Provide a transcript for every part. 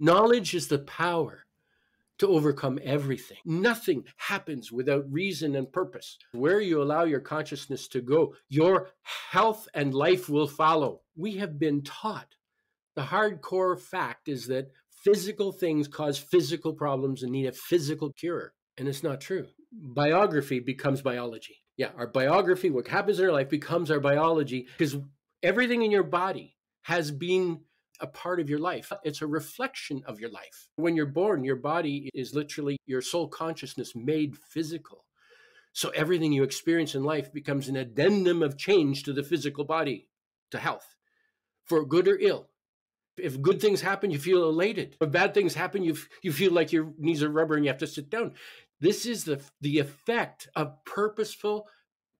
Knowledge is the power to overcome everything. Nothing happens without reason and purpose. Where you allow your consciousness to go, your health and life will follow. We have been taught the hardcore fact is that physical things cause physical problems and need a physical cure. And it's not true. Biography becomes biology. Yeah, our biography, what happens in our life, becomes our biology because everything in your body has been a part of your life. It's a reflection of your life. When you're born, your body is literally your soul consciousness made physical. So everything you experience in life becomes an addendum of change to the physical body, to health, for good or ill. If good things happen, you feel elated. If bad things happen, you, you feel like your knees are rubber and you have to sit down. This is the, the effect of purposeful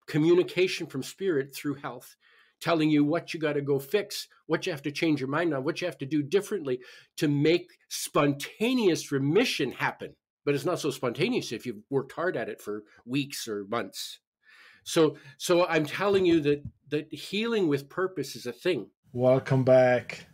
communication from spirit through health telling you what you got to go fix, what you have to change your mind on, what you have to do differently to make spontaneous remission happen. But it's not so spontaneous if you've worked hard at it for weeks or months. So so I'm telling you that that healing with purpose is a thing. Welcome back,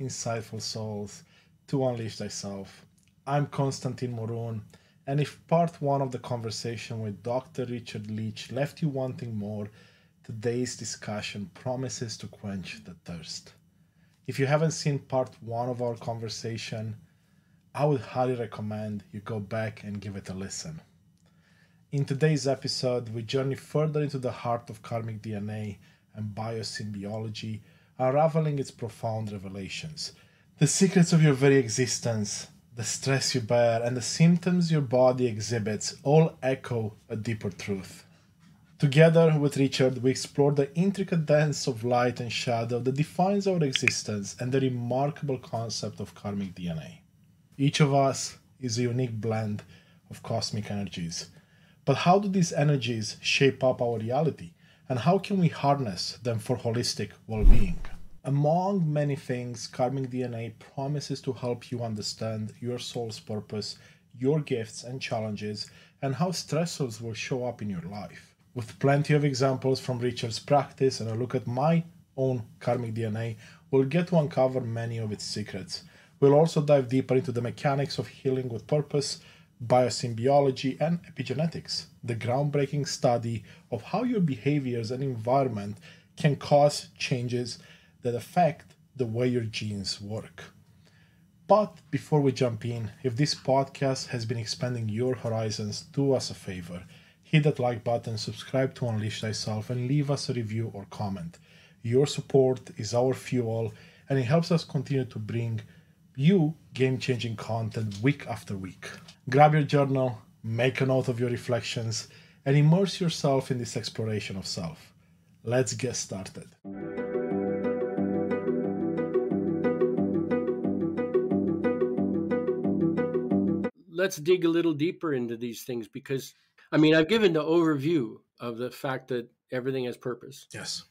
insightful souls, to Unleash Thyself. I'm Constantin Morun, and if part one of the conversation with Dr. Richard Leach left you wanting more, Today's discussion promises to quench the thirst. If you haven't seen part one of our conversation, I would highly recommend you go back and give it a listen. In today's episode, we journey further into the heart of karmic DNA and biosymbiotics, unraveling its profound revelations. The secrets of your very existence, the stress you bear, and the symptoms your body exhibits all echo a deeper truth. Together with Richard, we explore the intricate dance of light and shadow that defines our existence and the remarkable concept of karmic DNA. Each of us is a unique blend of cosmic energies. But how do these energies shape up our reality? And how can we harness them for holistic well being? Among many things, karmic DNA promises to help you understand your soul's purpose, your gifts and challenges, and how stressors will show up in your life with plenty of examples from Richard's practice and a look at my own karmic DNA, we'll get to uncover many of its secrets. We'll also dive deeper into the mechanics of healing with purpose, biosymbiotics, and epigenetics, the groundbreaking study of how your behaviors and environment can cause changes that affect the way your genes work. But before we jump in, if this podcast has been expanding your horizons, do us a favor hit that like button, subscribe to Unleash Thyself, and leave us a review or comment. Your support is our fuel, and it helps us continue to bring you game changing content week after week. Grab your journal, make a note of your reflections, and immerse yourself in this exploration of self. Let's get started. Let's dig a little deeper into these things because I mean, I've given the overview of the fact that everything has purpose. Yes.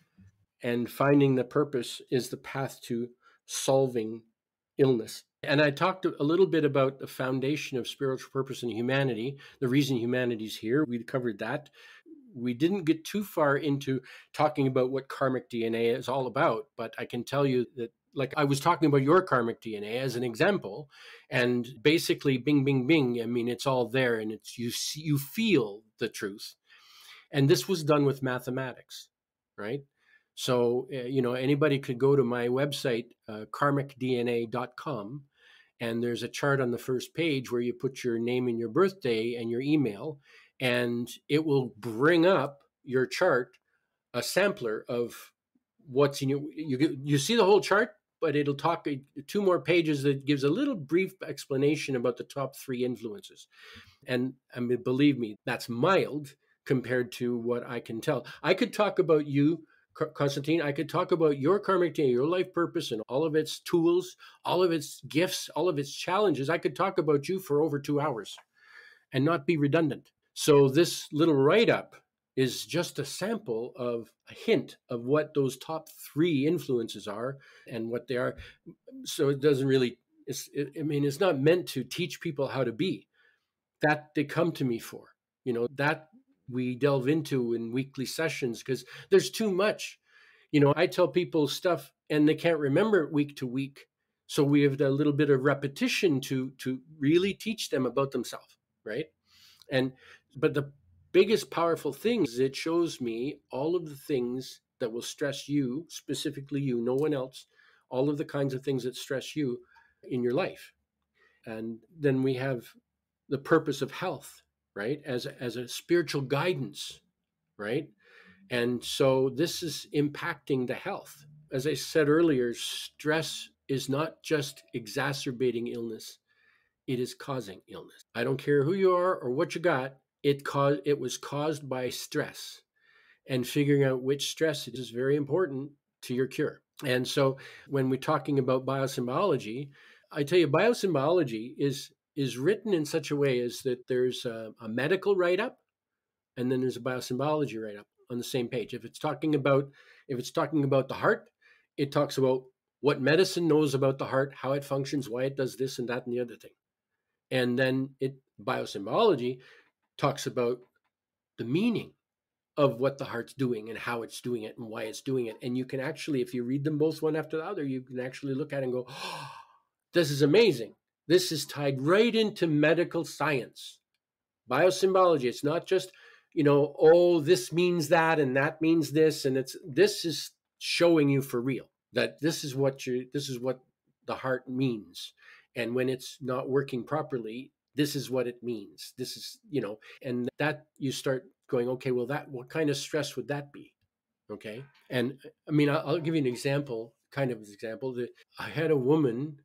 And finding the purpose is the path to solving illness. And I talked a little bit about the foundation of spiritual purpose in humanity, the reason humanity's here. We covered that. We didn't get too far into talking about what karmic DNA is all about, but I can tell you that like I was talking about your karmic DNA as an example, and basically, bing, bing, bing. I mean, it's all there, and it's you see, you feel the truth, and this was done with mathematics, right? So uh, you know, anybody could go to my website, uh, karmicdna.com, and there's a chart on the first page where you put your name and your birthday and your email, and it will bring up your chart, a sampler of what's in your you you see the whole chart but it'll talk uh, two more pages that gives a little brief explanation about the top three influences. And I mean, believe me, that's mild compared to what I can tell. I could talk about you, Constantine. I could talk about your karmic DNA, your life purpose, and all of its tools, all of its gifts, all of its challenges. I could talk about you for over two hours and not be redundant. So, this little write up is just a sample of a hint of what those top three influences are and what they are. So it doesn't really, it, I mean, it's not meant to teach people how to be. That they come to me for, you know, that we delve into in weekly sessions because there's too much. You know, I tell people stuff and they can't remember it week to week. So we have a little bit of repetition to to really teach them about themselves, right? And but the biggest powerful thing is it shows me all of the things that will stress you, specifically you, no one else, all of the kinds of things that stress you in your life. And then we have the purpose of health, right? As a, as a spiritual guidance, right? And so this is impacting the health. As I said earlier, stress is not just exacerbating illness, it is causing illness. I don't care who you are or what you got, it caused it was caused by stress. And figuring out which stress is very important to your cure. And so when we're talking about biosymbology, I tell you biosymbology is is written in such a way as that there's a, a medical write-up and then there's a biosymbology write-up on the same page. If it's talking about if it's talking about the heart, it talks about what medicine knows about the heart, how it functions, why it does this and that and the other thing. And then it biosymbology talks about the meaning of what the heart's doing and how it's doing it and why it's doing it. And you can actually, if you read them both one after the other, you can actually look at it and go, oh, this is amazing. This is tied right into medical science, biosymbology. It's not just, you know, oh, this means that and that means this. And it's this is showing you for real that this is what you this is what the heart means. And when it's not working properly, this is what it means. This is, you know, and that you start going, okay, well, that what kind of stress would that be? Okay, and I mean, I'll, I'll give you an example, kind of an example. That I had a woman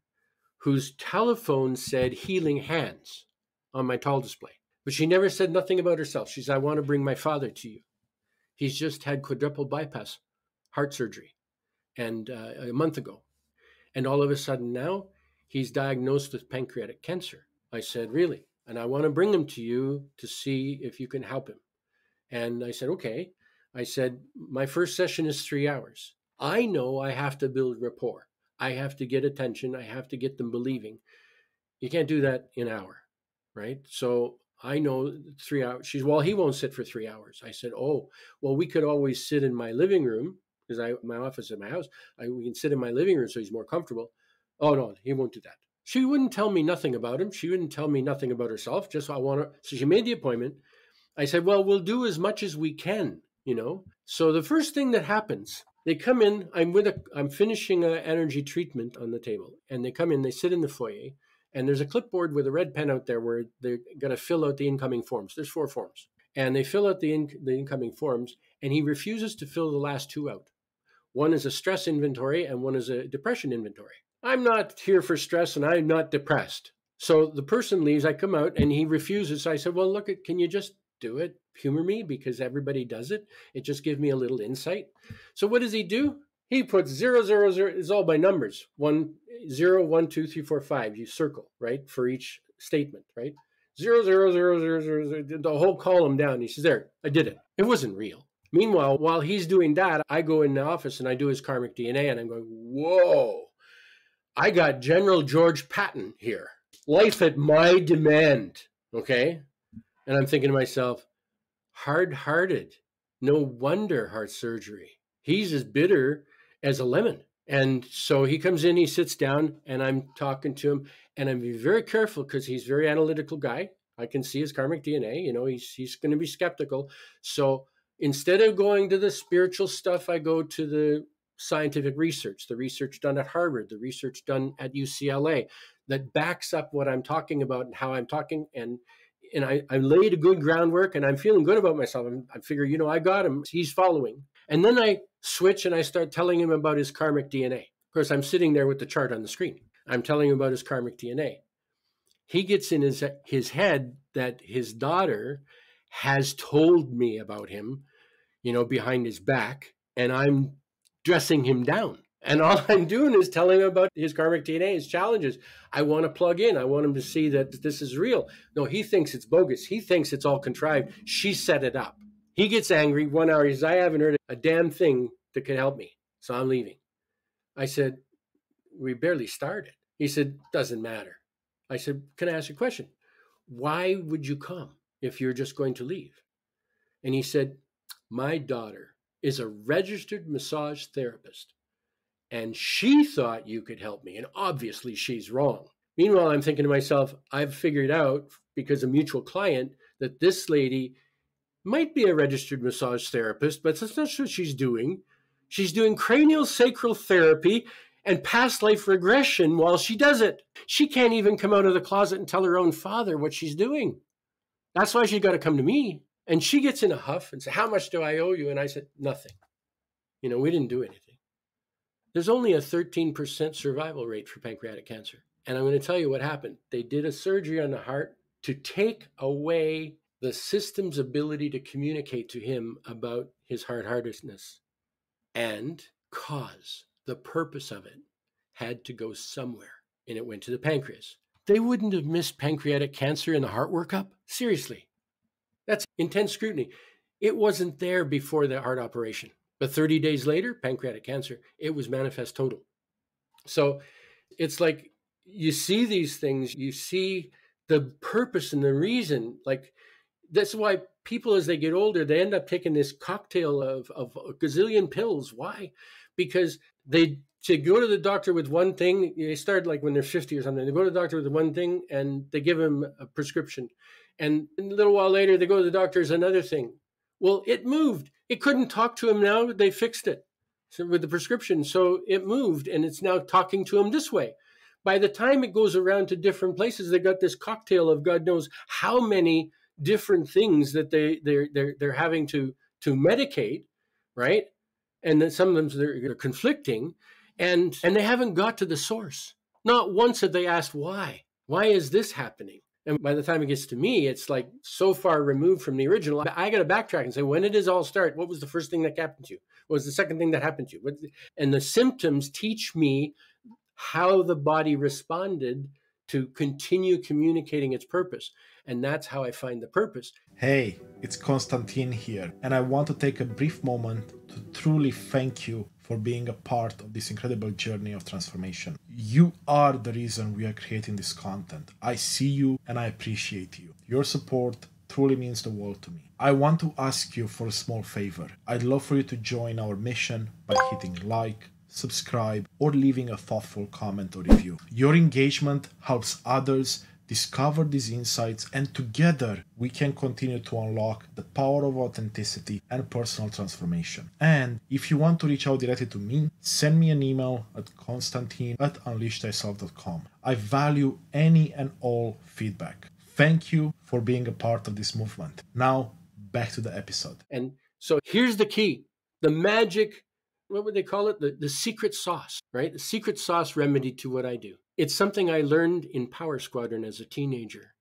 whose telephone said "healing hands" on my tall display, but she never said nothing about herself. She said, "I want to bring my father to you. He's just had quadruple bypass heart surgery, and uh, a month ago, and all of a sudden now he's diagnosed with pancreatic cancer." I said, "Really?" And I want to bring him to you to see if you can help him. And I said, okay. I said, my first session is three hours. I know I have to build rapport. I have to get attention. I have to get them believing. You can't do that in an hour, right? So I know three hours. She's, well, he won't sit for three hours. I said, oh, well, we could always sit in my living room because I my office at my house. I, we can sit in my living room so he's more comfortable. Oh no, he won't do that. She wouldn't tell me nothing about him. She wouldn't tell me nothing about herself. Just I want to. So she made the appointment. I said, well, we'll do as much as we can, you know? So the first thing that happens, they come in, I'm with a, I'm finishing an energy treatment on the table and they come in, they sit in the foyer and there's a clipboard with a red pen out there where they're going to fill out the incoming forms. There's four forms and they fill out the, in, the incoming forms and he refuses to fill the last two out. One is a stress inventory and one is a depression inventory. I'm not here for stress and I'm not depressed. So the person leaves, I come out and he refuses. So I said, Well, look, can you just do it, humor me because everybody does it. It just gives me a little insight. So what does he do? He puts zero, zero, zero. It's all by numbers. One, zero, one, two, three, four, five. You circle right for each statement, right? Zero, zero, zero, zero, zero, zero. The whole column down. He says, "There, I did it. It wasn't real." Meanwhile, while he's doing that, I go in the office and I do his karmic DNA, and I'm going, "Whoa! I got General George Patton here. Life at my demand." Okay, and I'm thinking to myself, hard hearted. No wonder heart surgery. He's as bitter as a lemon. And so he comes in, he sits down, and I'm talking to him, and I'm very careful because he's very analytical guy. I can see his karmic DNA. You know, he's he's going to be skeptical. So instead of going to the spiritual stuff, I go to the scientific research, the research done at Harvard, the research done at UCLA that backs up what I'm talking about and how I'm talking. And and I, I laid a good groundwork and I'm feeling good about myself. I'm, I figure, you know, I got him. He's following. And then I switch and I start telling him about his karmic DNA. Of course, I'm sitting there with the chart on the screen. I'm telling him about his karmic DNA. He gets in his, his head that his daughter has told me about him, you know, behind his back, and I'm dressing him down. And all I'm doing is telling him about his karmic DNA, his challenges. I want to plug in. I want him to see that this is real. No, he thinks it's bogus. He thinks it's all contrived. She set it up. He gets angry. One hour, he says, I haven't heard a damn thing that could help me. So I'm leaving. I said, We barely started. He said, Doesn't matter. I said, Can I ask a question? Why would you come if you're just going to leave? And he said, My daughter is a registered massage therapist And she thought you could help me. And obviously, she's wrong. Meanwhile, I'm thinking to myself, I've figured out because a mutual client that this lady might be a registered massage therapist, but that's not what she's doing. She's doing cranial sacral therapy and past life regression while she does it. She can't even come out of the closet and tell her own father what she's doing. That's why she's got to come to me. And she gets in a huff and says, How much do I owe you? And I said, Nothing. You know, we didn't do anything. There's only a 13% survival rate for pancreatic cancer. And I'm going to tell you what happened. They did a surgery on the heart to take away the system's ability to communicate to him about his hard heartedness and cause the purpose of it had to go somewhere and it went to the pancreas. They wouldn't have missed pancreatic cancer in the heart workup. Seriously. That's intense scrutiny. It wasn't there before the heart operation. But 30 days later, pancreatic cancer, it was manifest total. So it's like you see these things, you see the purpose and the reason. Like that's why people, as they get older, they end up taking this cocktail of, of a gazillion pills. Why? Because they to go to the doctor with one thing, they start like when they're 50 or something, they go to the doctor with one thing and they give them a prescription. And a little while later, they go to the doctor with another thing. Well, it moved. It couldn't talk to him now. They fixed it with the prescription. So it moved and it's now talking to him this way. By the time it goes around to different places, they got this cocktail of God knows how many different things that they they're they're, they're having to to medicate, right? And then some of them they're, they're conflicting, and and they haven't got to the source. Not once have they asked why. Why is this happening? And by the time it gets to me, it's like so far removed from the original. I got to backtrack and say, when did this all start? What was the first thing that happened to you? What was the second thing that happened to you? And the symptoms teach me how the body responded to continue communicating its purpose. And that's how I find the purpose. Hey, it's Constantin here, and I want to take a brief moment to truly thank you for being a part of this incredible journey of transformation. You are the reason we are creating this content. I see you and I appreciate you. Your support truly means the world to me. I want to ask you for a small favor. I'd love for you to join our mission by hitting like, subscribe, or leaving a thoughtful comment or review. Your engagement helps others discover these insights, and together we can continue to unlock the power of authenticity and personal transformation. And if you want to reach out directly to me, send me an email at konstantin at unleashthyself.com. I value any and all feedback. Thank you for being a part of this movement. Now, back to the episode. And so here's the key the magic what would they call it? The, the secret sauce, right? The secret sauce remedy to what I do. It's something I learned in Power Squadron as a teenager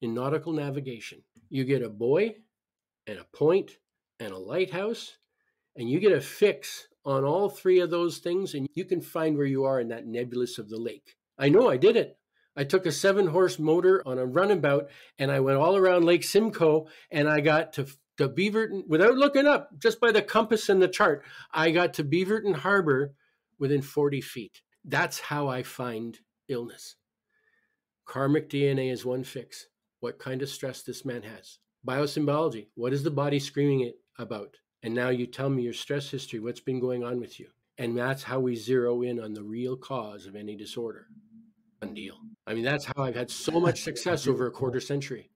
in nautical navigation. You get a buoy and a point and a lighthouse, and you get a fix on all three of those things, and you can find where you are in that nebulous of the lake. I know I did it. I took a seven horse motor on a runabout and I went all around Lake Simcoe and I got to to Beaverton without looking up, just by the compass and the chart. I got to Beaverton Harbor within 40 feet. That's how I find illness. Karmic DNA is one fix. What kind of stress this man has. Biosymbology. What is the body screaming it about? And now you tell me your stress history, what's been going on with you. And that's how we zero in on the real cause of any disorder. Deal. I mean, that's how I've had so much success over a quarter century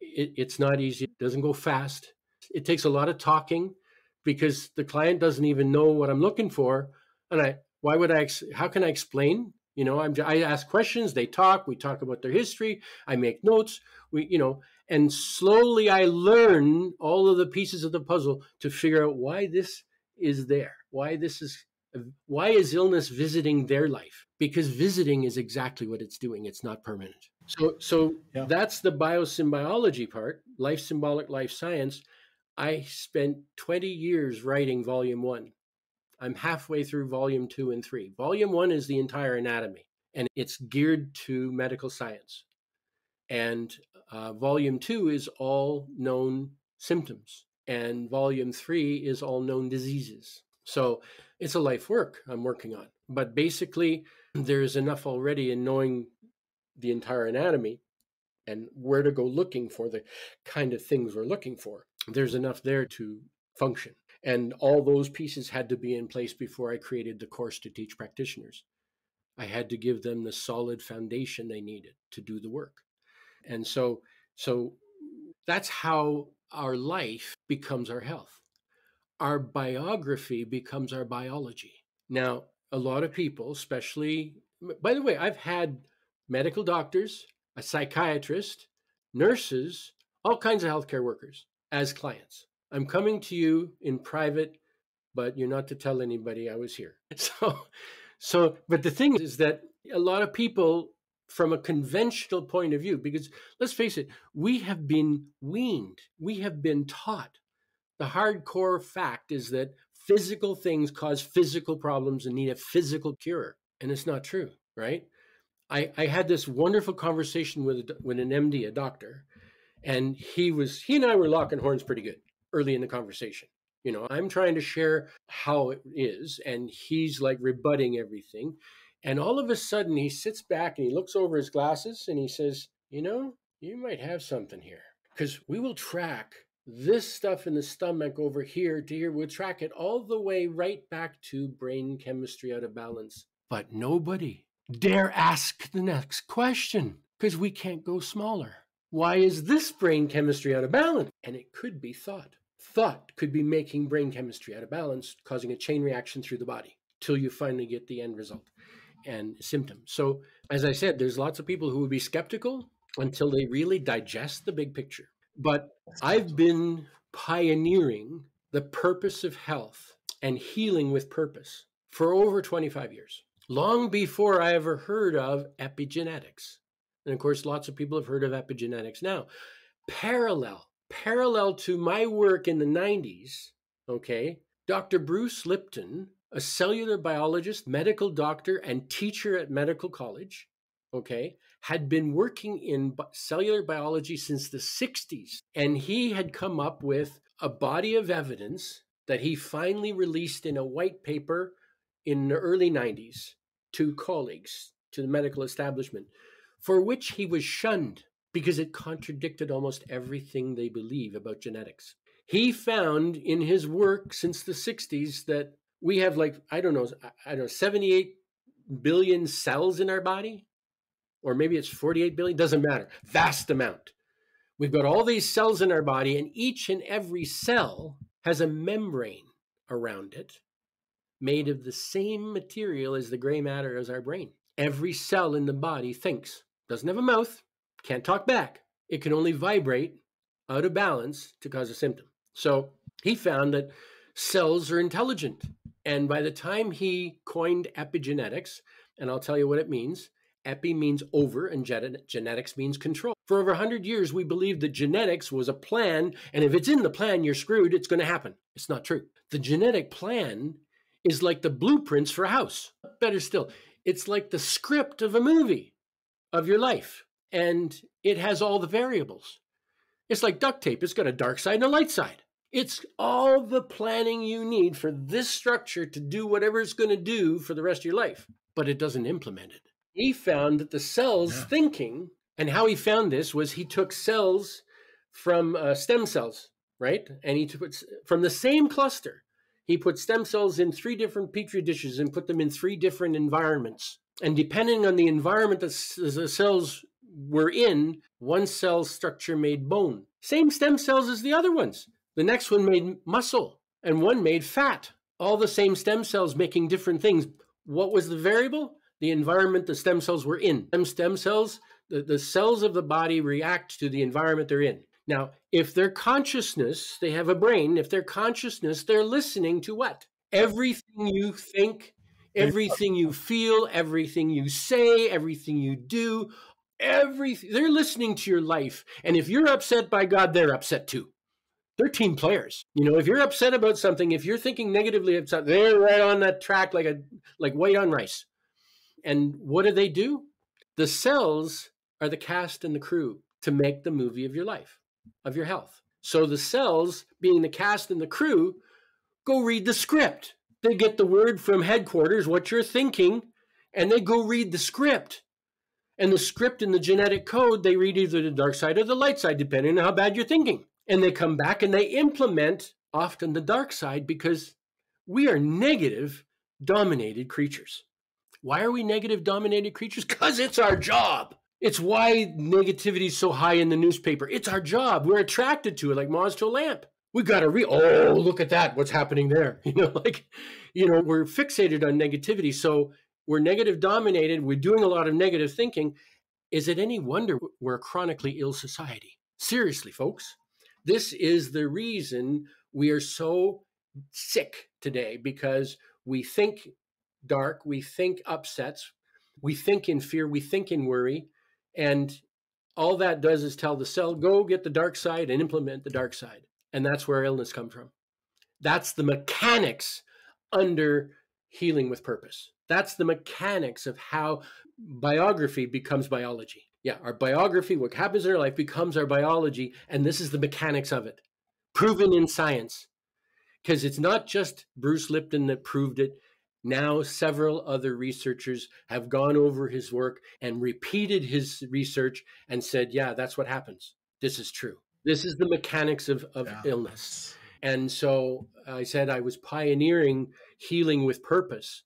it, it's not easy. It doesn't go fast. It takes a lot of talking because the client doesn't even know what I'm looking for. And I, why would I, how can I explain? You know, I'm, I ask questions, they talk, we talk about their history, I make notes, we, you know, and slowly I learn all of the pieces of the puzzle to figure out why this is there, why this is, why is illness visiting their life? Because visiting is exactly what it's doing. It's not permanent. So, so yeah. that's the ByoSymbiology part, life symbolic life science. I spent 20 years writing volume one. I'm halfway through volume two and three. Volume one is the entire anatomy, and it's geared to medical science. And uh, volume two is all known symptoms, and volume three is all known diseases. So it's a life work I'm working on. But basically, there's enough already in knowing the entire anatomy and where to go looking for the kind of things we're looking for. There's enough there to function. And all those pieces had to be in place before I created the course to teach practitioners. I had to give them the solid foundation they needed to do the work. And so, so that's how our life becomes our health. Our biography becomes our biology. Now, a lot of people, especially, by the way, I've had medical doctors, a psychiatrist, nurses, all kinds of healthcare workers as clients. I'm coming to you in private, but you're not to tell anybody I was here. So, so, but the thing is that a lot of people, from a conventional point of view, because let's face it, we have been weaned, we have been taught. The hardcore fact is that physical things cause physical problems and need a physical cure. And it's not true, right? I, I had this wonderful conversation with, with an MD, a doctor, and he was, he and I were locking horns pretty good early in the conversation. You know, I'm trying to share how it is, and he's like rebutting everything. And all of a sudden, he sits back and he looks over his glasses and he says, You know, you might have something here because we will track this stuff in the stomach over here to here. We'll track it all the way right back to brain chemistry out of balance. But nobody dare ask the next question because we can't go smaller. Why is this brain chemistry out of balance? And it could be thought. Thought could be making brain chemistry out of balance, causing a chain reaction through the body till you finally get the end result and symptom. So, as I said, there's lots of people who would be skeptical until they really digest the big picture. But I've been pioneering the purpose of health and healing with purpose for over 25 years, long before I ever heard of epigenetics. And of course, lots of people have heard of epigenetics now. Parallel, parallel to my work in the 90s, okay, Dr. Bruce Lipton a cellular biologist, medical doctor, and teacher at medical college, okay, had been working in cellular biology since the 60s. And he had come up with a body of evidence that he finally released in a white paper in the early 90s to colleagues, to the medical establishment, for which he was shunned because it contradicted almost everything they believe about genetics. He found in his work since the 60s that we have like I don't know I don't know 78 billion cells in our body? Or maybe it's 48 billion doesn't matter vast amount. We've got all these cells in our body and each and every cell has a membrane around it made of the same material as the gray matter as our brain every cell in the body thinks doesn't have a mouth can't talk back it can only vibrate out of balance to cause a symptom so he found that cells are intelligent and by the time he coined epigenetics, and I'll tell you what it means epi means over, and genetics means control. For over 100 years, we believed that genetics was a plan, and if it's in the plan, you're screwed, it's going to happen. It's not true. The genetic plan is like the blueprints for a house. Better still, it's like the script of a movie of your life, and it has all the variables. It's like duct tape, it's got a dark side and a light side. It's all the planning you need for this structure to do whatever it's going to do for the rest of your life, but it doesn't implement it. He found that the cells yeah. thinking, and how he found this was he took cells from uh, stem cells, right? And he took from the same cluster. He put stem cells in three different petri dishes and put them in three different environments. And depending on the environment that the cells were in, one cell structure made bone. Same stem cells as the other ones. The next one made muscle, and one made fat. All the same stem cells making different things. What was the variable? The environment the stem cells were in. Them stem cells, the, the cells of the body react to the environment they're in. Now, if their consciousness, they have a brain, if their consciousness, they're listening to what? Everything you think, everything you feel, everything you say, everything you do, everything. They're listening to your life. And if you're upset by God, they're upset too they're team players. You know, if you're upset about something, if you're thinking negatively about they're right on that track like a like white on rice. And what do they do? The cells are the cast and the crew to make the movie of your life, of your health. So the cells, being the cast and the crew, go read the script. They get the word from headquarters, what you're thinking, and they go read the script. And the script in the genetic code, they read either the dark side or the light side, depending on how bad you're thinking and they come back and they implement often the dark side because we are negative dominated creatures. Why are we negative dominated creatures? Because it's our job. It's why negativity is so high in the newspaper. It's our job. We're attracted to it like moths to a lamp. We got to read, oh, look at that. What's happening there? You know, like, you know, we're fixated on negativity. So we're negative dominated. We're doing a lot of negative thinking. Is it any wonder we're a chronically ill society? Seriously, folks. This is the reason we are so sick today because we think dark, we think upsets, we think in fear, we think in worry, and all that does is tell the cell, go get the dark side and implement the dark side. And that's where illness comes from. That's the mechanics under healing with purpose. That's the mechanics of how biography becomes biology. Yeah, our biography, what happens in our life becomes our biology, and this is the mechanics of it, proven in science. Because it's not just Bruce Lipton that proved it, now, several other researchers have gone over his work and repeated his research and said, yeah, that's what happens. This is true. This is the mechanics of, of yeah. illness. And so I said I was pioneering healing with purpose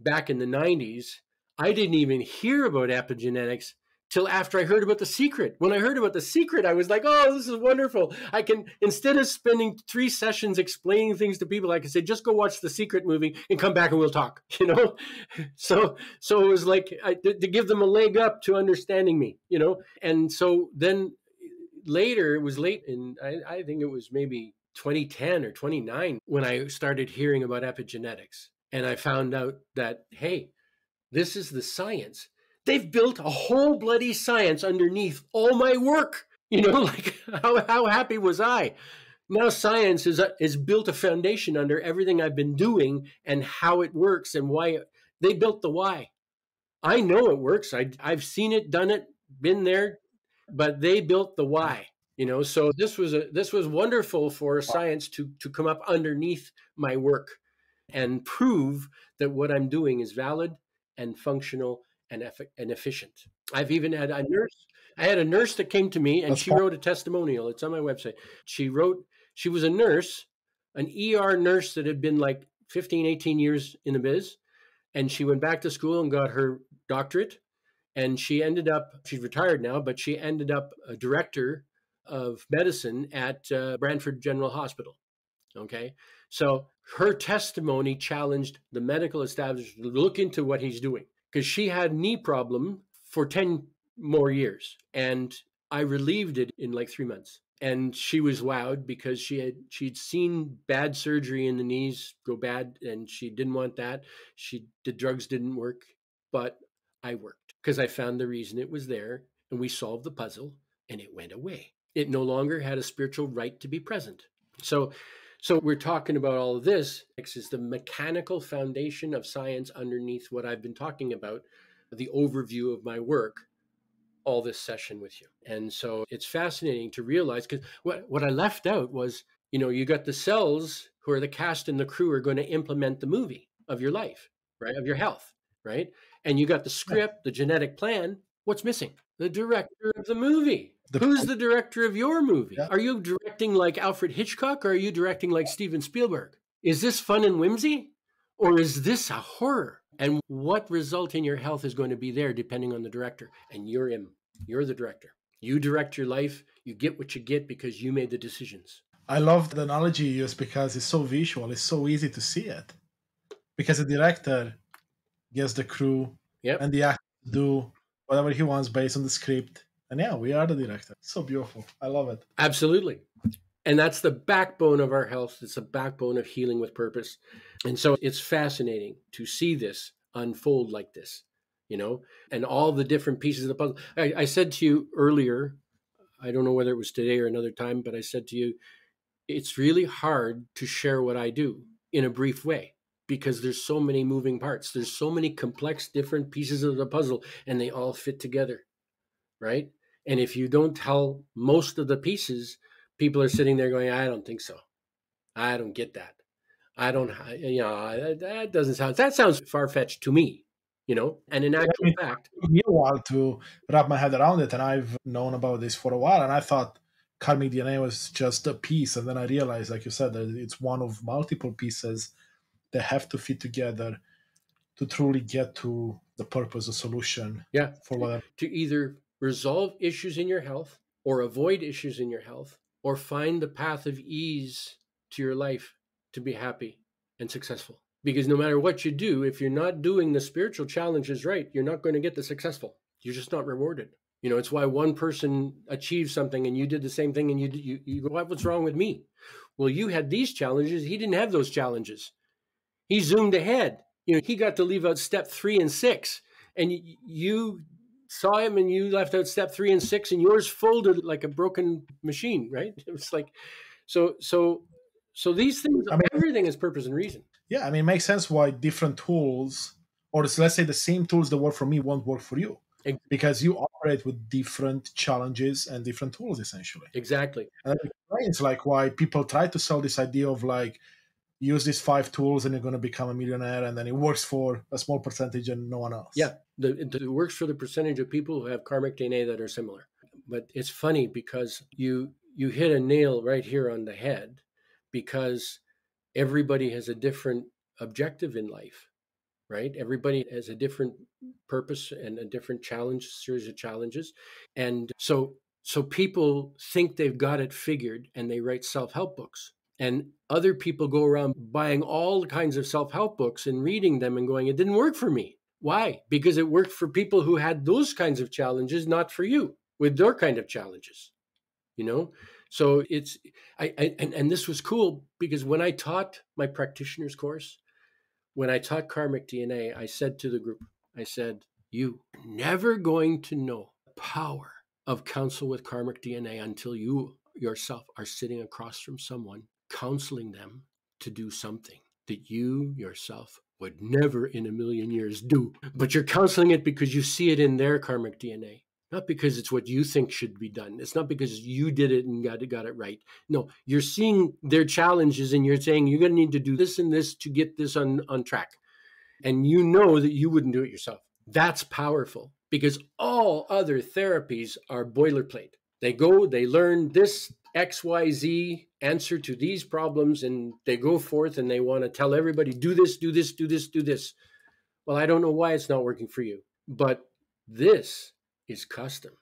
back in the 90s. I didn't even hear about epigenetics till after I heard about the secret. When I heard about the secret, I was like, "Oh, this is wonderful! I can instead of spending three sessions explaining things to people, I can say, just go watch the secret movie and come back and we'll talk." You know, so so it was like I, to, to give them a leg up to understanding me. You know, and so then later it was late, and I, I think it was maybe 2010 or 29 when I started hearing about epigenetics, and I found out that hey, this is the science they've built a whole bloody science underneath all my work. You know, like how, how happy was I? Now science is uh, is built a foundation under everything I've been doing and how it works and why it, they built the why. I know it works. I I've seen it, done it, been there, but they built the why. You know, so this was a this was wonderful for science to to come up underneath my work and prove that what I'm doing is valid and functional and, eff- and efficient. I've even had a nurse. I had a nurse that came to me and That's she wrote a testimonial. It's on my website. She wrote, she was a nurse, an ER nurse that had been like 15, 18 years in the biz. And she went back to school and got her doctorate. And she ended up, she's retired now, but she ended up a director of medicine at uh, Brantford General Hospital. Okay. So her testimony challenged the medical establishment to look into what he's doing because she had knee problem for 10 more years and I relieved it in like 3 months. And she was wowed because she had she'd seen bad surgery in the knees go bad and she didn't want that. She the drugs didn't work, but I worked because I found the reason it was there and we solved the puzzle and it went away. It no longer had a spiritual right to be present. So so we're talking about all of this. X is the mechanical foundation of science underneath what I've been talking about, the overview of my work, all this session with you. And so it's fascinating to realize because what, what I left out was, you know, you got the cells who are the cast and the crew are going to implement the movie of your life, right? Of your health, right? And you got the script, the genetic plan. What's missing? The director of the movie. The, Who's the director of your movie? Yeah. Are you directing like Alfred Hitchcock or are you directing like Steven Spielberg? Is this fun and whimsy or is this a horror? And what result in your health is going to be there depending on the director? And you're him. You're the director. You direct your life. You get what you get because you made the decisions. I love the analogy you use because it's so visual. It's so easy to see it. Because the director gets the crew yep. and the actor do whatever he wants based on the script and yeah, we are the director. So beautiful. I love it. Absolutely. And that's the backbone of our health. It's the backbone of healing with purpose. And so it's fascinating to see this unfold like this, you know, and all the different pieces of the puzzle. I, I said to you earlier, I don't know whether it was today or another time, but I said to you, it's really hard to share what I do in a brief way because there's so many moving parts. There's so many complex different pieces of the puzzle and they all fit together. Right? And if you don't tell most of the pieces, people are sitting there going, I don't think so. I don't get that. I don't, you know, that doesn't sound, that sounds far fetched to me, you know, and in actual fact. It took me a while to wrap my head around it. And I've known about this for a while. And I thought, karmic DNA was just a piece, and then I realized, like you said, that it's one of multiple pieces that have to fit together to truly get to the purpose, the solution. Yeah. For whatever. To either resolve issues in your health or avoid issues in your health or find the path of ease to your life to be happy and successful. Because no matter what you do, if you're not doing the spiritual challenges right, you're not going to get the successful. You're just not rewarded. You know, it's why one person achieved something and you did the same thing and you you, you go, what's wrong with me? Well, you had these challenges. He didn't have those challenges. He zoomed ahead. You know, he got to leave out step three and six, and you saw him and you left out step three and six, and yours folded like a broken machine, right? It was like, so so so these things, I mean, everything is purpose and reason. Yeah, I mean, it makes sense why different tools, or let's say the same tools that work for me won't work for you, exactly. because you operate with different challenges and different tools, essentially. Exactly. And it explains like why people try to sell this idea of like use these five tools and you're going to become a millionaire, and then it works for a small percentage and no one else. Yeah, the, it works for the percentage of people who have karmic DNA that are similar. But it's funny because you you hit a nail right here on the head because everybody has a different objective in life, right? Everybody has a different purpose and a different challenge, series of challenges. And so so people think they've got it figured and they write self-help books. And other people go around buying all kinds of self-help books and reading them and going, it didn't work for me. Why? Because it worked for people who had those kinds of challenges, not for you with their kind of challenges. You know? So it's I, I and, and this was cool because when I taught my practitioner's course, when I taught karmic DNA, I said to the group, I said, you never going to know the power of counsel with karmic DNA until you yourself are sitting across from someone counseling them to do something that you yourself would never in a million years do. But you're counseling it because you see it in their karmic DNA not because it's what you think should be done. It's not because you did it and got it, got it right. No, you're seeing their challenges and you're saying you're going to need to do this and this to get this on, on track. And you know that you wouldn't do it yourself. That's powerful because all other therapies are boilerplate. They go, they learn this XYZ answer to these problems, and they go forth and they want to tell everybody, do this, do this, do this, do this. Well, I don't know why it's not working for you, but this is custom.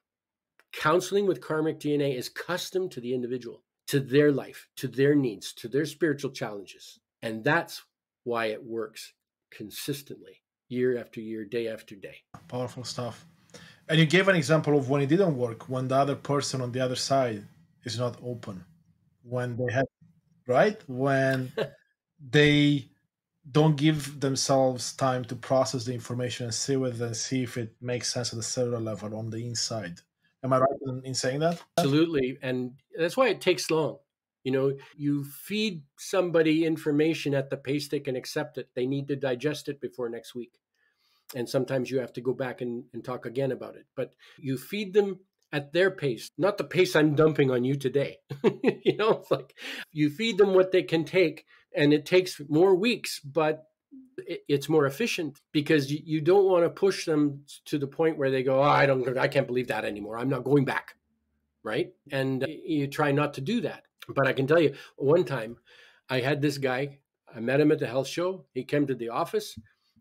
Counseling with karmic DNA is custom to the individual, to their life, to their needs, to their spiritual challenges. And that's why it works consistently, year after year, day after day. Powerful stuff. And you gave an example of when it didn't work, when the other person on the other side is not open, when they have, right? When they don't give themselves time to process the information and see with and see if it makes sense at the cellular level on the inside. Am I right in, in saying that? Absolutely. And that's why it takes long. You know, you feed somebody information at the pace they can accept it. They need to digest it before next week. And sometimes you have to go back and, and talk again about it. But you feed them at their pace, not the pace I'm dumping on you today. you know, it's like you feed them what they can take and it takes more weeks, but it's more efficient because you don't want to push them to the point where they go, oh, I don't, I can't believe that anymore. I'm not going back, right? And uh, you try not to do that. But I can tell you, one time I had this guy. I met him at the health show. He came to the office,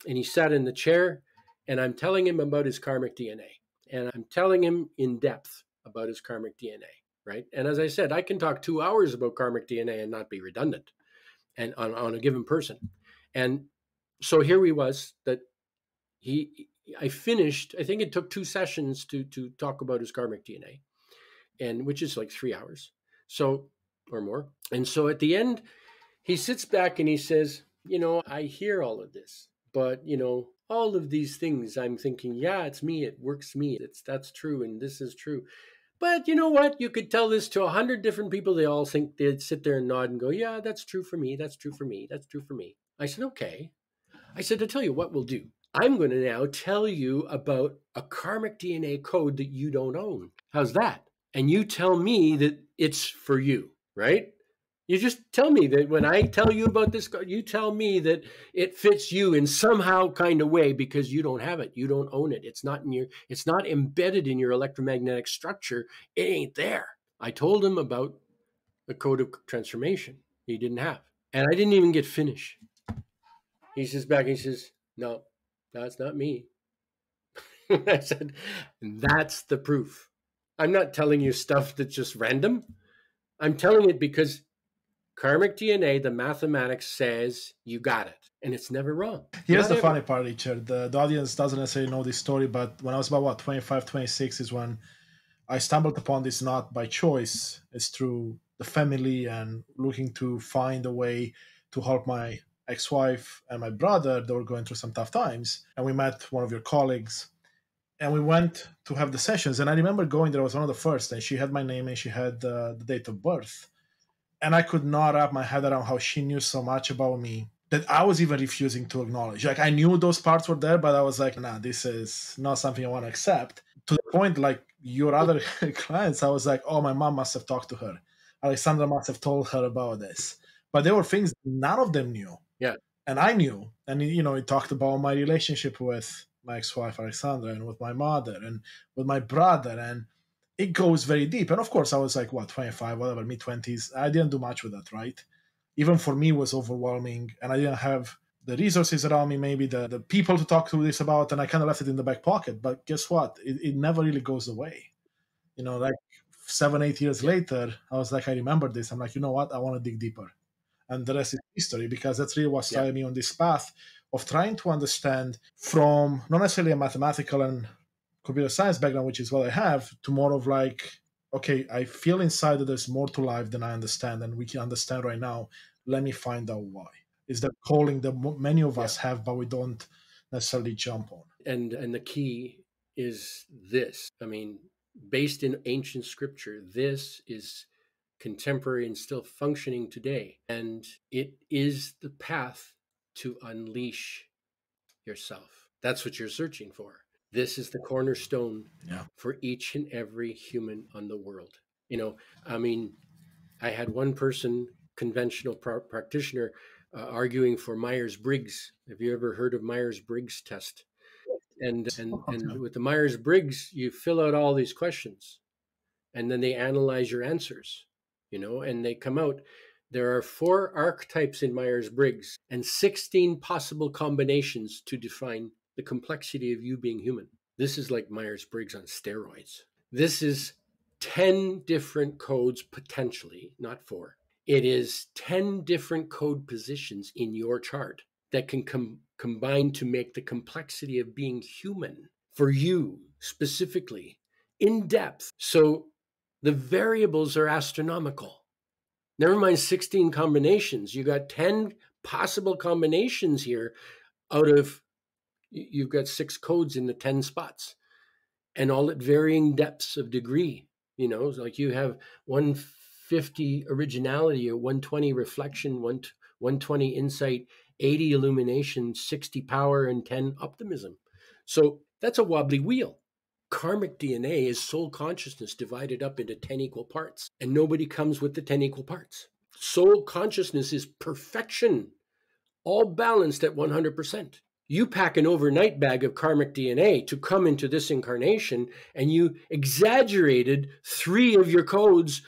and he sat in the chair, and I'm telling him about his karmic DNA, and I'm telling him in depth about his karmic DNA, right? And as I said, I can talk two hours about karmic DNA and not be redundant and on, on a given person. And so here he was that he I finished, I think it took two sessions to to talk about his karmic DNA, and which is like three hours. So or more. And so at the end, he sits back and he says, you know, I hear all of this, but you know, all of these things I'm thinking, yeah, it's me, it works me. It's that's true and this is true. But you know what? You could tell this to a hundred different people. They all think they'd sit there and nod and go, "Yeah, that's true for me. That's true for me. That's true for me." I said, "Okay." I said, "To tell you what we'll do. I'm going to now tell you about a karmic DNA code that you don't own. How's that? And you tell me that it's for you, right? You just tell me that when I tell you about this, you tell me that it fits you in somehow kind of way because you don't have it. You don't own it. It's not in your, it's not embedded in your electromagnetic structure. It ain't there. I told him about the code of transformation he didn't have. And I didn't even get finished. He says back, he says, No, that's not me. I said, That's the proof. I'm not telling you stuff that's just random. I'm telling it because karmic DNA, the mathematics says you got it. And it's never wrong. Here's Not the ever. funny part, Richard. The, the audience doesn't necessarily know this story, but when I was about what 25, 26 is when I stumbled upon this not by choice. It's through the family and looking to find a way to help my ex-wife and my brother. They were going through some tough times, and we met one of your colleagues, and we went to have the sessions. And I remember going there. I was one of the first, and she had my name and she had uh, the date of birth, and I could not wrap my head around how she knew so much about me that I was even refusing to acknowledge. Like I knew those parts were there, but I was like, nah, this is not something I want to accept. To the point, like your other clients, I was like, oh, my mom must have talked to her. Alexandra must have told her about this. But there were things none of them knew. Yeah. And I knew. And you know, it talked about my relationship with my ex-wife Alexandra and with my mother and with my brother. And it goes very deep. And of course, I was like, what, 25, whatever, mid 20s. I didn't do much with that, right? even for me was overwhelming. And i didn't have the resources around me maybe the, the people to talk to this about. And i kind of left it in the back pocket. But guess what? It, it never really goes away. You know like seven eight years later i was like i remember this. I'm like you know what? I want to dig deeper. And the rest is history because that's really what started me on this path of trying to understand from not necessarily a mathematical and computer science background which is what i have to more of like okay, I feel inside that there's more to life than I understand, and we can understand right now. Let me find out why. Is that calling that many of us have, but we don't necessarily jump on? And and the key is this. I mean, based in ancient scripture, this is contemporary and still functioning today, and it is the path to unleash yourself. That's what you're searching for. This is the cornerstone Yeah. for each and every human on the world. You know, I mean, I had one person, conventional pra- practitioner, uh, arguing for Myers Briggs. Have you ever heard of Myers Briggs test? And and and with the Myers Briggs, you fill out all these questions, and then they analyze your answers. You know, and they come out. There are four archetypes in Myers Briggs and 16 possible combinations to define the complexity of you being human. This is like Myers Briggs on steroids. This is 10 different codes potentially, not four. It is 10 different code positions in your chart that can com- combine to make the complexity of being human for you specifically in depth. So the variables are astronomical. Never mind 16 combinations. You got 10 possible combinations here out of you've got six codes in the 10 spots. And all at varying depths of degree you know like you have 150 originality or 120 reflection 120 insight 80 illumination 60 power and 10 optimism. So that's a wobbly wheel. Karmic dna is soul consciousness divided up into 10 equal parts and nobody comes with the 10 equal parts. Soul consciousness is perfection all balanced at 100% you pack an overnight bag of karmic DNA to come into this incarnation, and you exaggerated three of your codes,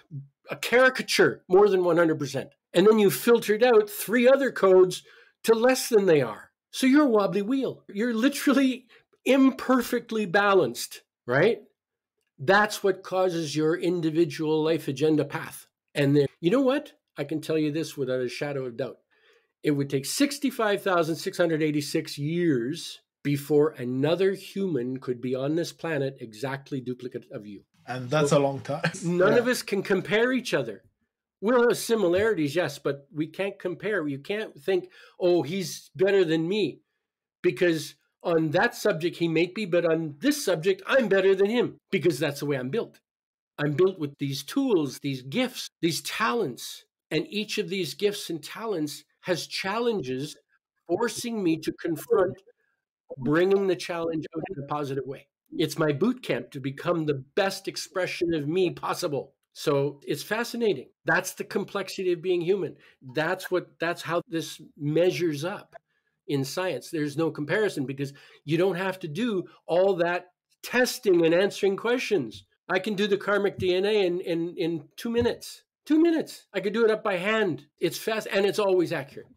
a caricature, more than 100%. And then you filtered out three other codes to less than they are. So you're a wobbly wheel. You're literally imperfectly balanced, right? That's what causes your individual life agenda path. And then, you know what? I can tell you this without a shadow of doubt it would take 65,686 years before another human could be on this planet exactly duplicate of you. And that's so a long time. None yeah. of us can compare each other. We'll have similarities, yes, but we can't compare. You can't think, oh, he's better than me because on that subject he may be, but on this subject I'm better than him because that's the way I'm built. I'm built with these tools, these gifts, these talents, and each of these gifts and talents has challenges forcing me to confront bringing the challenge out in a positive way. It's my boot camp to become the best expression of me possible. So it's fascinating. That's the complexity of being human. That's what that's how this measures up in science. There's no comparison because you don't have to do all that testing and answering questions. I can do the karmic DNA in, in, in two minutes. Two minutes. I could do it up by hand. It's fast and it's always accurate.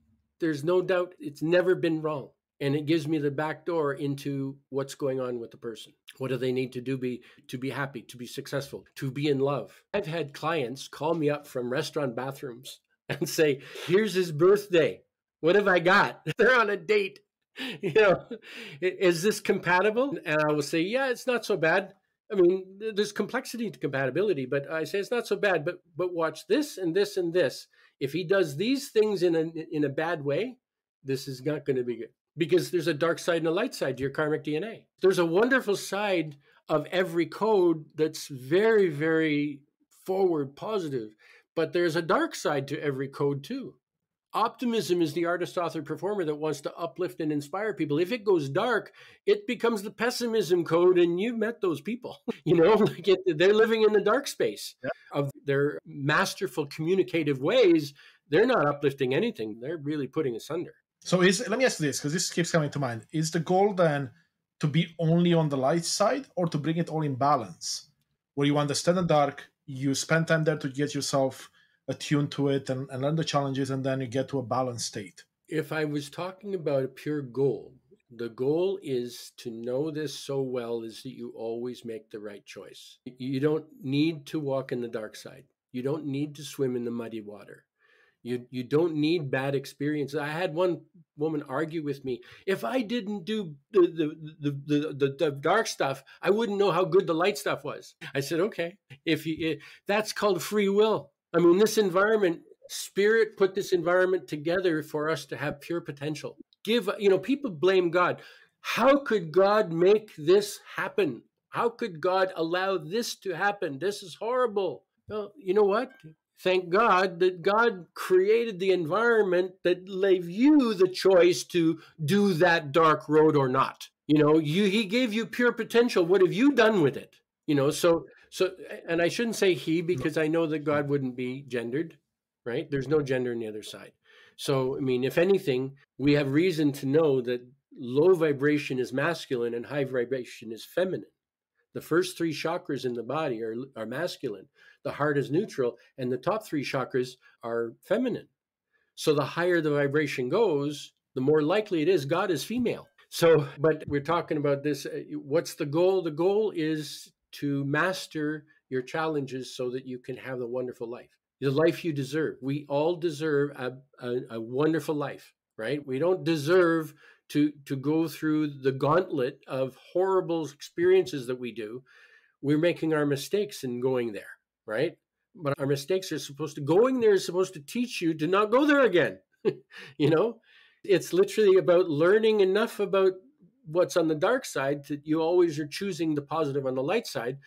There's no doubt it's never been wrong. And it gives me the back door into what's going on with the person. What do they need to do be to be happy, to be successful, to be in love? I've had clients call me up from restaurant bathrooms and say, "Here's his birthday. What have I got?" They're on a date. You know, is this compatible? And I will say, "Yeah, it's not so bad." I mean, there's complexity to compatibility, but I say it's not so bad. But but watch this and this and this. If he does these things in a in a bad way, this is not going to be good because there's a dark side and a light side to your karmic DNA. There's a wonderful side of every code that's very very forward positive, but there's a dark side to every code too. Optimism is the artist, author, performer that wants to uplift and inspire people. If it goes dark, it becomes the pessimism code, and you've met those people. You know, like it, they're living in the dark space yeah. of their masterful communicative ways. They're not uplifting anything. They're really putting asunder. So, is let me ask you this because this keeps coming to mind: Is the goal then to be only on the light side, or to bring it all in balance, where you understand the dark, you spend time there to get yourself attune to it and, and learn the challenges and then you get to a balanced state. If i was talking about a pure goal the goal is to know this so well is that you always make the right choice. You don't need to walk in the dark side. You don't need to swim in the muddy water. You you don't need bad experiences. I had one woman argue with me if i didn't do the the, the the, the, the, dark stuff i wouldn't know how good the light stuff was. I said okay. If you it, that's called free will I mean, this environment, Spirit put this environment together for us to have pure potential. Give, you know, people blame God. How could God make this happen? How could God allow this to happen? This is horrible. Well, you know what? Thank God that God created the environment that gave you the choice to do that dark road or not. You know, you he gave you pure potential. What have you done with it? You know, so so, and I shouldn't say he because I know that God wouldn't be gendered, right? There's no gender on the other side. So, I mean, if anything, we have reason to know that low vibration is masculine and high vibration is feminine. The first three chakras in the body are, are masculine, the heart is neutral, and the top three chakras are feminine. So, the higher the vibration goes, the more likely it is God is female. So, but we're talking about this. Uh, what's the goal? The goal is to master your challenges so that you can have the wonderful life, the life you deserve. We all deserve a, a, a wonderful life, right? We don't deserve to to go through the gauntlet of horrible experiences that we do. We're making our mistakes in going there, right? But our mistakes are supposed to going there is supposed to teach you to not go there again. you know, it's literally about learning enough about what's on the dark side that you always are choosing the positive on the light side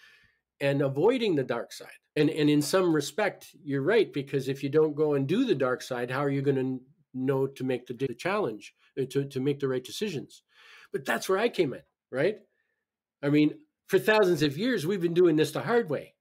and avoiding the dark side. And and in some respect, you're right because if you don't go and do the dark side, how are you going to know to make the, the challenge uh, to to make the right decisions? But that's where I came in, right? I mean, for thousands of years, we've been doing this the hard way.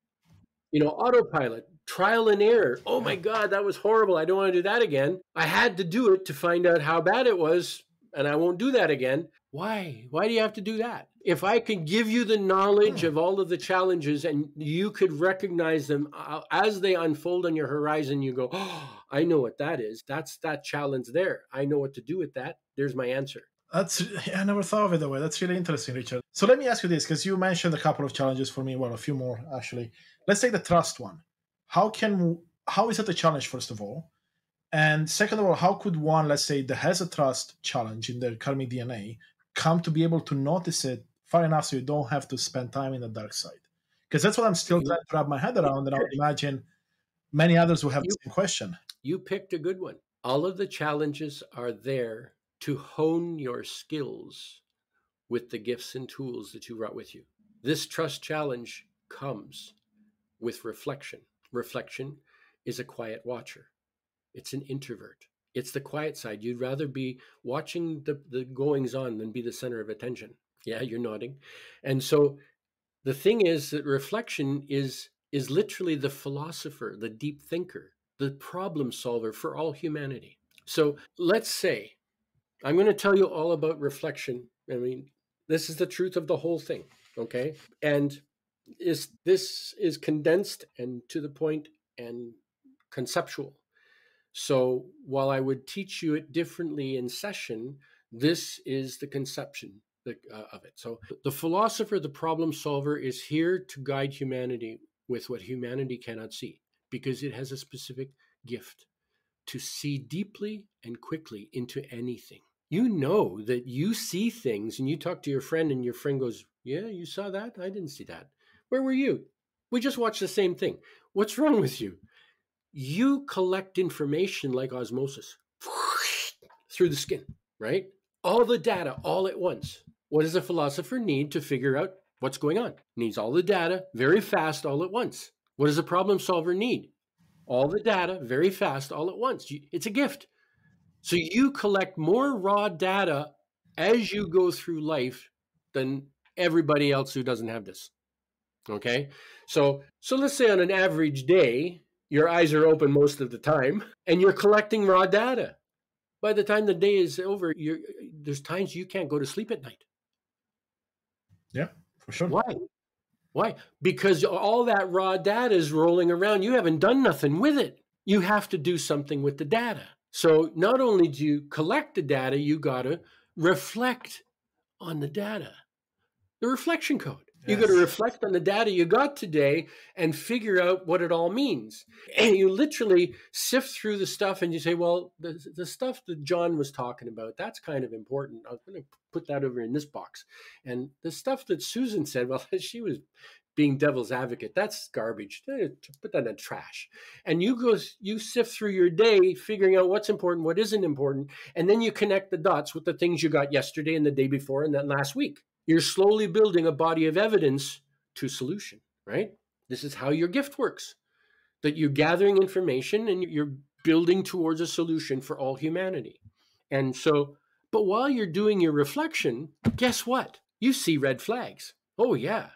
You know, autopilot, trial and error. Oh my God, that was horrible. I don't want to do that again. I had to do it to find out how bad it was, and I won't do that again. Why? Why do you have to do that? If I could give you the knowledge hmm. of all of the challenges and you could recognize them uh, as they unfold on your horizon, you go, oh, I know what that is. That's that challenge there. I know what to do with that. There's my answer. That's I never thought of it that way. That's really interesting, Richard. So let me ask you this, because you mentioned a couple of challenges for me. Well, a few more actually. Let's take the trust one. How can how is it a challenge first of all? And second of all, how could one, let's say, that has a trust challenge in their karmic DNA, come to be able to notice it far enough so you don't have to spend time in the dark side. Because that's what i'm still trying to wrap my head around and i would imagine many others will have you, the same question. you picked a good one. All of the challenges are there to hone your skills with the gifts and tools that you brought with you. This trust challenge comes with reflection. Reflection is a quiet watcher. It's an introvert it's the quiet side. You'd rather be watching the, the goings on than be the center of attention. Yeah, you're nodding. And so the thing is that reflection is is literally the philosopher, the deep thinker, the problem solver for all humanity. So let's say I'm going to tell you all about reflection. I mean, this is the truth of the whole thing. Okay. And is this is condensed and to the point and conceptual. So while I would teach you it differently in session, this is the conception uh, of it. So the philosopher, the problem solver, is here to guide humanity with what humanity cannot see because it has a specific gift to see deeply and quickly into anything. You know that you see things and you talk to your friend, and your friend goes, Yeah, you saw that? I didn't see that. Where were you? We just watched the same thing. What's wrong with you? You collect information like osmosis through the skin, right? All the data all at once. What does a philosopher need to figure out what's going on? Needs all the data very fast all at once. What does a problem solver need? All the data very fast all at once. It's a gift. So you collect more raw data as you go through life than everybody else who doesn't have this. Okay? So so let's say on an average day, your eyes are open most of the time and you're collecting raw data. By the time the day is over, you there's times you can't go to sleep at night. Yeah, for sure. Why? Why? Because all that raw data is rolling around. You haven't done nothing with it. You have to do something with the data. So not only do you collect the data, you got to reflect on the data. The reflection code. Yes. You got to reflect on the data you got today and figure out what it all means. And you literally sift through the stuff and you say, well, the, the stuff that John was talking about, that's kind of important. I'm going to put that over in this box. And the stuff that Susan said, well, she was being devil's advocate. That's garbage. Eh, put that in the trash. And you go, you sift through your day, figuring out what's important, what isn't important, and then you connect the dots with the things you got yesterday and the day before and then last week you're slowly building a body of evidence to solution, right? This is how your gift works. That you're gathering information and you're building towards a solution for all humanity. And so, but while you're doing your reflection, guess what? You see red flags. Oh, yeah.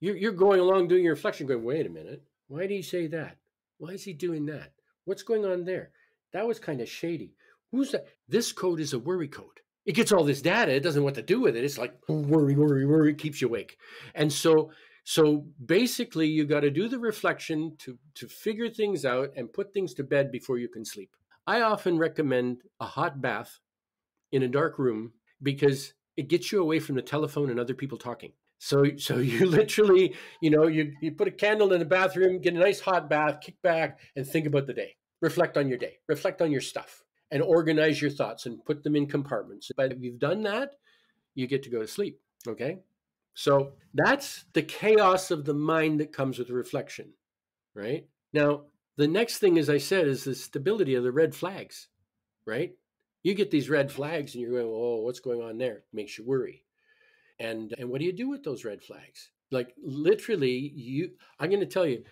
You're, you're going along doing your reflection, going, wait a minute. Why did he say that? Why is he doing that? What's going on there? That was kind of shady. Who's that? This code is a worry code it gets all this data it doesn't know what to do with it it's like worry worry worry it keeps you awake. And so so basically you got to do the reflection to to figure things out and put things to bed before you can sleep. I often recommend a hot bath in a dark room because it gets you away from the telephone and other people talking. So so you literally you know you, you put a candle in the bathroom get a nice hot bath kick back and think about the day. Reflect on your day. Reflect on your stuff and organize your thoughts and put them in compartments. But if you've done that, you get to go to sleep. Okay. So that's the chaos of the mind that comes with reflection, right? Now, the next thing, as I said, is the stability of the red flags, right? You get these red flags and you're going, oh, what's going on there? Makes you worry. And and what do you do with those red flags? Like literally, you I'm gonna tell you,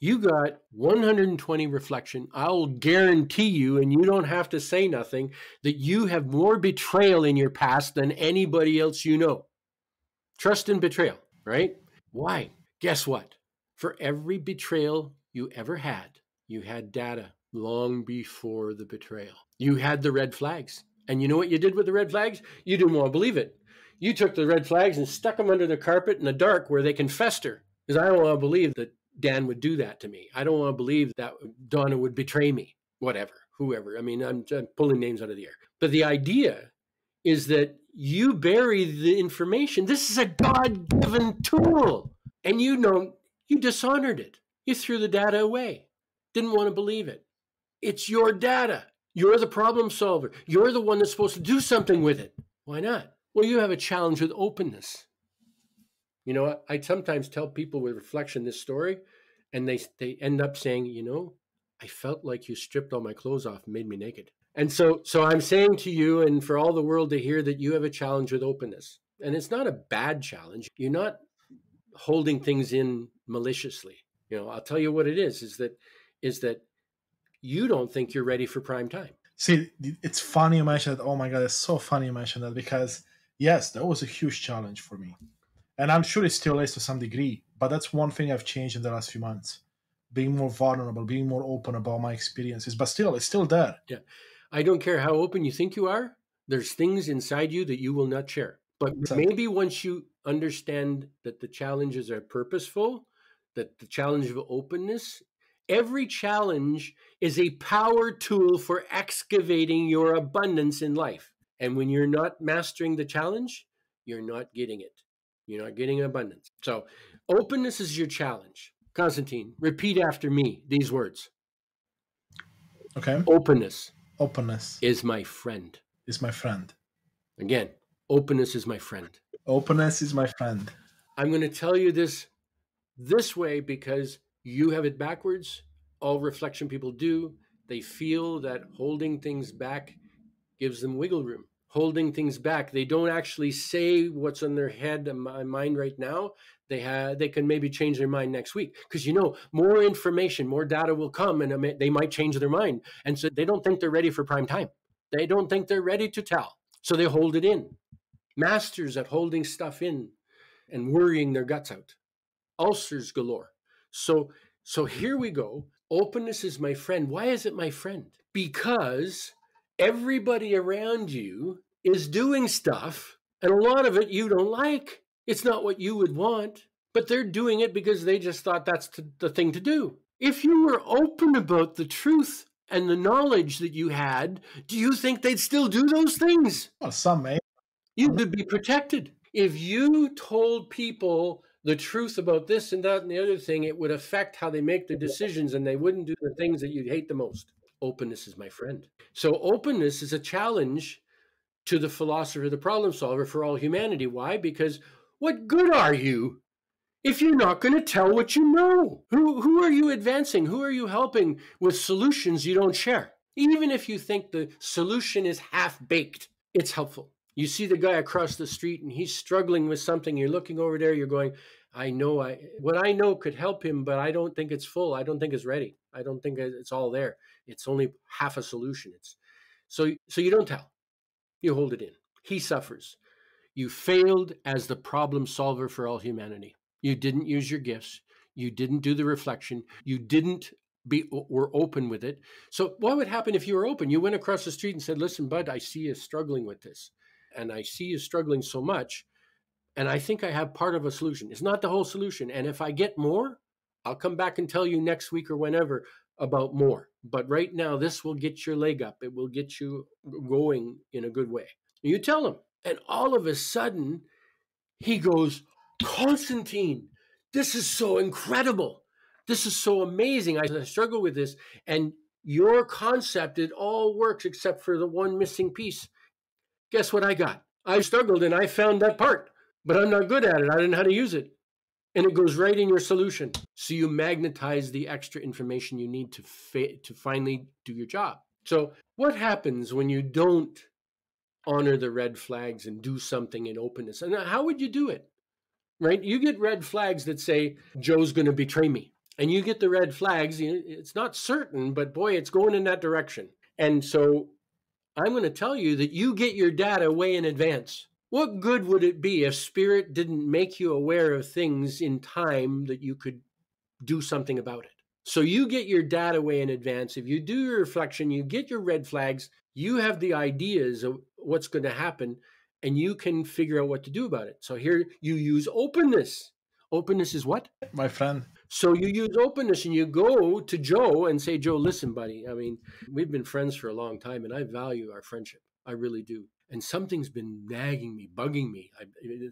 you got 120 reflection. I'll guarantee you, and you don't have to say nothing, that you have more betrayal in your past than anybody else you know. Trust and betrayal, right? Why? Guess what? For every betrayal you ever had, you had data long before the betrayal. You had the red flags. And you know what you did with the red flags? You didn't want to believe it. You took the red flags and stuck them under the carpet in the dark where they can fester. Because I don't want to believe that Dan would do that to me. I don't want to believe that Donna would betray me, whatever, whoever. I mean, I'm, I'm pulling names out of the air. But the idea is that you bury the information. This is a God given tool. And you know, you dishonored it. You threw the data away, didn't want to believe it. It's your data. You're the problem solver. You're the one that's supposed to do something with it. Why not? Well, you have a challenge with openness. You know, I sometimes tell people with reflection this story, and they they end up saying, you know, I felt like you stripped all my clothes off and made me naked. And so so I'm saying to you and for all the world to hear that you have a challenge with openness. And it's not a bad challenge. You're not holding things in maliciously. You know, I'll tell you what it is is that is that you don't think you're ready for prime time. See, it's funny you mentioned that. Oh my god, it's so funny you mentioned that because yes, that was a huge challenge for me and I'm sure it still is to some degree. But that's one thing I've changed in the last few months: being more vulnerable, being more open about my experiences. But still, it's still there. Yeah, I don't care how open you think you are. There's things inside you that you will not share. But maybe once you understand that the challenges are purposeful, that the challenge of openness, every challenge is a power tool for excavating your abundance in life. And when you're not mastering the challenge, you're not getting it. You're not getting abundance. So, openness is your challenge. Constantine, repeat after me these words. Okay. Openness. Openness is my friend. Is my friend. Again, openness is my friend. Openness is my friend. I'm going to tell you this this way because you have it backwards. All reflection people do. They feel that holding things back gives them wiggle room. Holding things back, they don't actually say what's on their head and my mind right now. They have, they can maybe change their mind next week because you know more information, more data will come, and they might change their mind. And so they don't think they're ready for prime time. They don't think they're ready to tell, so they hold it in. Masters at holding stuff in and worrying their guts out ulcers galore. So so here we go. Openness is my friend. Why is it my friend? Because everybody around you is doing stuff and a lot of it you don't like. It's not what you would want, but they're doing it because they just thought that's the thing to do. If you were open about the truth and the knowledge that you had, do you think they'd still do those things? Well, some may. You would be protected. If you told people the truth about this and that and the other thing, it would affect how they make their decisions and they wouldn't do the things that you hate the most. Openness is my friend. So, openness is a challenge to the philosopher, the problem solver for all humanity. Why? Because what good are you if you're not going to tell what you know? Who, who are you advancing? Who are you helping with solutions you don't share? Even if you think the solution is half baked, it's helpful you see the guy across the street and he's struggling with something you're looking over there you're going i know i what i know could help him but i don't think it's full i don't think it's ready i don't think it's all there it's only half a solution it's so so you don't tell you hold it in he suffers you failed as the problem solver for all humanity you didn't use your gifts you didn't do the reflection you didn't be were open with it so what would happen if you were open you went across the street and said listen bud i see you struggling with this and I see you struggling so much. And I think I have part of a solution. It's not the whole solution. And if I get more, I'll come back and tell you next week or whenever about more. But right now, this will get your leg up. It will get you going in a good way. You tell him. And all of a sudden, he goes, Constantine, this is so incredible. This is so amazing. I struggle with this. And your concept, it all works except for the one missing piece guess what I got? I struggled and I found that part, but I'm not good at it. I didn't know how to use it. And it goes right in your solution. So you magnetize the extra information you need to fa- to finally do your job. So what happens when you don't honor the red flags and do something in openness? And how would you do it? Right? You get red flags that say Joe's going to betray me. And you get the red flags, it's not certain, but boy, it's going in that direction. And so I'm going to tell you that you get your data way in advance. What good would it be if spirit didn't make you aware of things in time that you could do something about it? So you get your data way in advance. If you do your reflection, you get your red flags, you have the ideas of what's going to happen, and you can figure out what to do about it. So here you use openness. Openness is what? My friend. So you use openness and you go to Joe and say, Joe, listen, buddy. I mean, we've been friends for a long time and I value our friendship. I really do. And something's been nagging me, bugging me. I,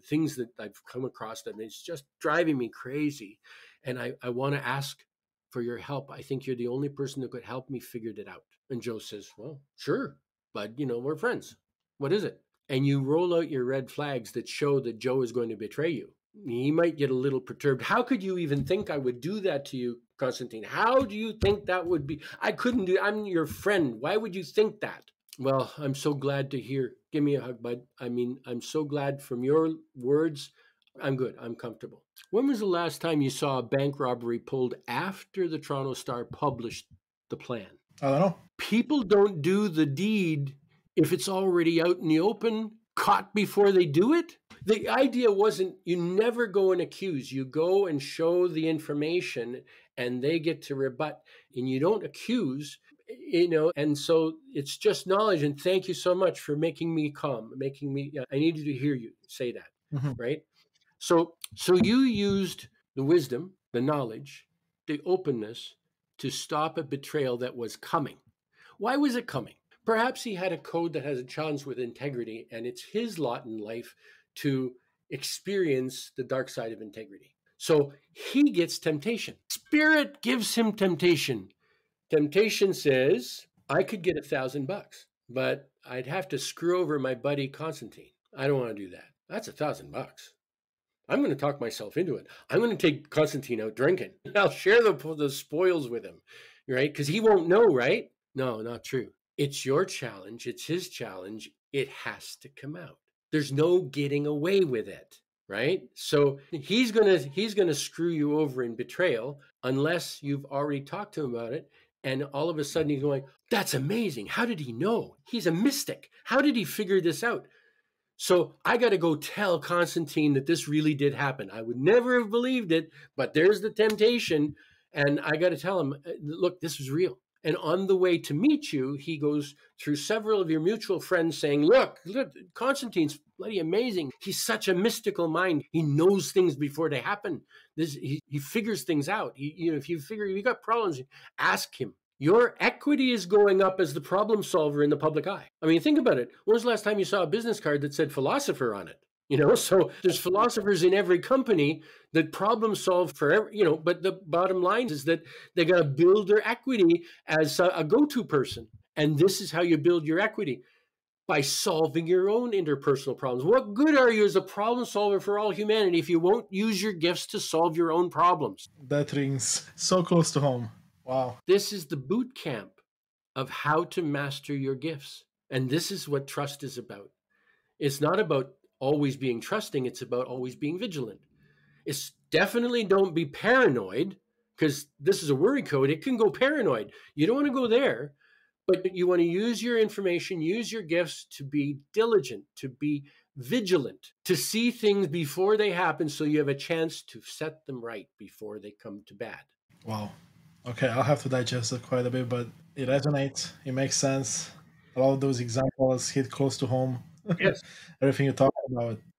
things that I've come across that it's just driving me crazy. And I, I want to ask for your help. I think you're the only person that could help me figure it out. And Joe says, Well, sure, but you know, we're friends. What is it? And you roll out your red flags that show that Joe is going to betray you he might get a little perturbed. How could you even think I would do that to you, Constantine? How do you think that would be? I couldn't do. I'm your friend. Why would you think that? Well, I'm so glad to hear. Give me a hug, bud. I mean, I'm so glad from your words. I'm good. I'm comfortable. When was the last time you saw a bank robbery pulled after the Toronto Star published the plan? I don't know. People don't do the deed if it's already out in the open, caught before they do it the idea wasn't you never go and accuse you go and show the information and they get to rebut and you don't accuse you know and so it's just knowledge and thank you so much for making me calm making me i needed to hear you say that mm-hmm. right? So so you used the wisdom the knowledge the openness to stop a betrayal that was coming. Why was it coming? Perhaps he had a code that has a chance with integrity and it's his lot in life to experience the dark side of integrity. So he gets temptation. Spirit gives him temptation Temptation says, I could get a thousand bucks, but I'd have to screw over my buddy Constantine. I don't want to do that. That's a thousand bucks. I'm going to talk myself into it. I'm going to take Constantine out drinking. I'll share the, the spoils with him, right? Because he won't know, right? No, not true. It's your challenge. It's his challenge. It has to come out. There's no getting away with it, right? So he's going to he's going to screw you over in betrayal unless you've already talked to him about it and all of a sudden he's going, That's amazing. How did he know? He's a mystic. How did he figure this out? So I got to go tell Constantine that this really did happen. I would never have believed it, but there's the temptation. And I got to tell him, uh, Look, this is real. And on the way to meet you, he goes through several of your mutual friends saying, Look, look, Constantine's bloody amazing. He's such a mystical mind. He knows things before they happen. This, he, he figures things out. He, you know, if you figure you got problems, ask him. Your equity is going up as the problem solver in the public eye. I mean, think about it. When was the last time you saw a business card that said philosopher on it? You know, so there's philosophers in every company that problem solve for every, you know, but the bottom line is that they got to build their equity as a, a go to person. And this is how you build your equity by solving your own interpersonal problems. What good are you as a problem solver for all humanity if you won't use your gifts to solve your own problems? That rings so close to home. Wow. This is the boot camp of how to master your gifts. And this is what trust is about. It's not about always being trusting, it's about always being vigilant. It's definitely don't be paranoid because this is a worry code. It can go paranoid. You don't want to go there, but you want to use your information, use your gifts to be diligent, to be vigilant, to see things before they happen so you have a chance to set them right before they come to bad. Wow. Okay, I'll have to digest it quite a bit, but it resonates. It makes sense. A lot of those examples hit close to home. Yes. Everything you're talking about.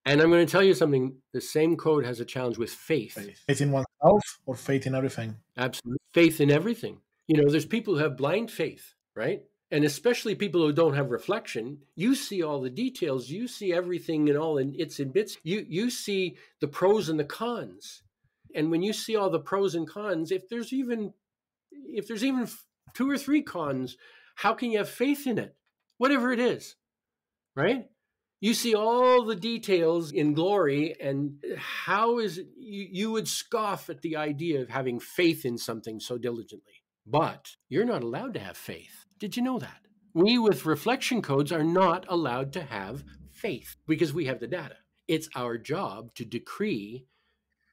And I'm going to tell you something. The same code has a challenge with faith. Faith, in oneself or faith in everything? Absolutely. Faith in everything. You know, there's people who have blind faith, right? And especially people who don't have reflection, you see all the details, you see everything and all in its in bits. You you see the pros and the cons. And when you see all the pros and cons, if there's even if there's even two or three cons, how can you have faith in it? Whatever it is, right? You see all the details in glory and how is it you, you would scoff at the idea of having faith in something so diligently but you're not allowed to have faith did you know that we with reflection codes are not allowed to have faith because we have the data it's our job to decree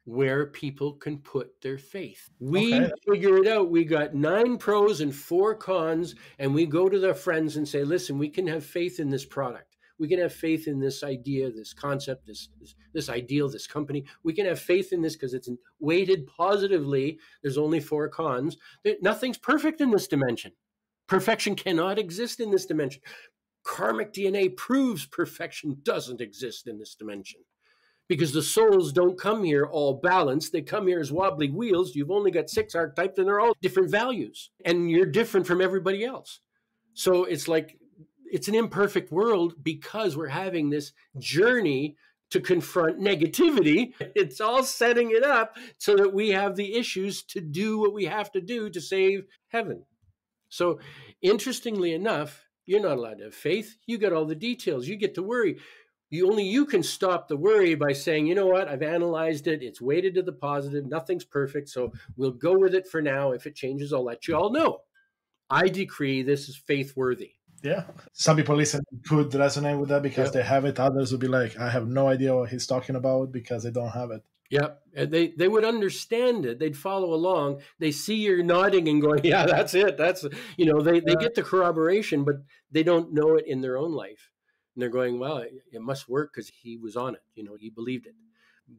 where people can put their faith. We okay. figure it out. We got nine pros and four cons, and we go to their friends and say, listen, we can have faith in this product we can have faith in this idea, this concept, this, this, this ideal, this company. We can have faith in this because it's weighted positively. There's only four cons. Nothing's perfect in this dimension. Perfection cannot exist in this dimension. Karmic DNA proves perfection doesn't exist in this dimension because the souls don't come here all balanced. They come here as wobbly wheels. You've only got six archetypes and they're all different values, and you're different from everybody else. So it's like it's an imperfect world because we're having this journey to confront negativity. It's all setting it up so that we have the issues to do what we have to do to save heaven. So, interestingly enough, you're not allowed to have faith. You get all the details. You get to worry. You only you can stop the worry by saying, you know what, I've analyzed it. It's weighted to the positive. Nothing's perfect. So we'll go with it for now. If it changes, I'll let you all know. I decree this is faith worthy. Yeah. Some people listen could resonate with that because they have it. Others would be like, I have no idea what he's talking about because they don't have it. Yeah, uh, they they would understand it. They'd follow along. They see you're nodding and going, "Yeah, that's it. That's you know." They they get the corroboration, but they don't know it in their own life, and they're going, "Well, it, it must work because he was on it. You know, he believed it."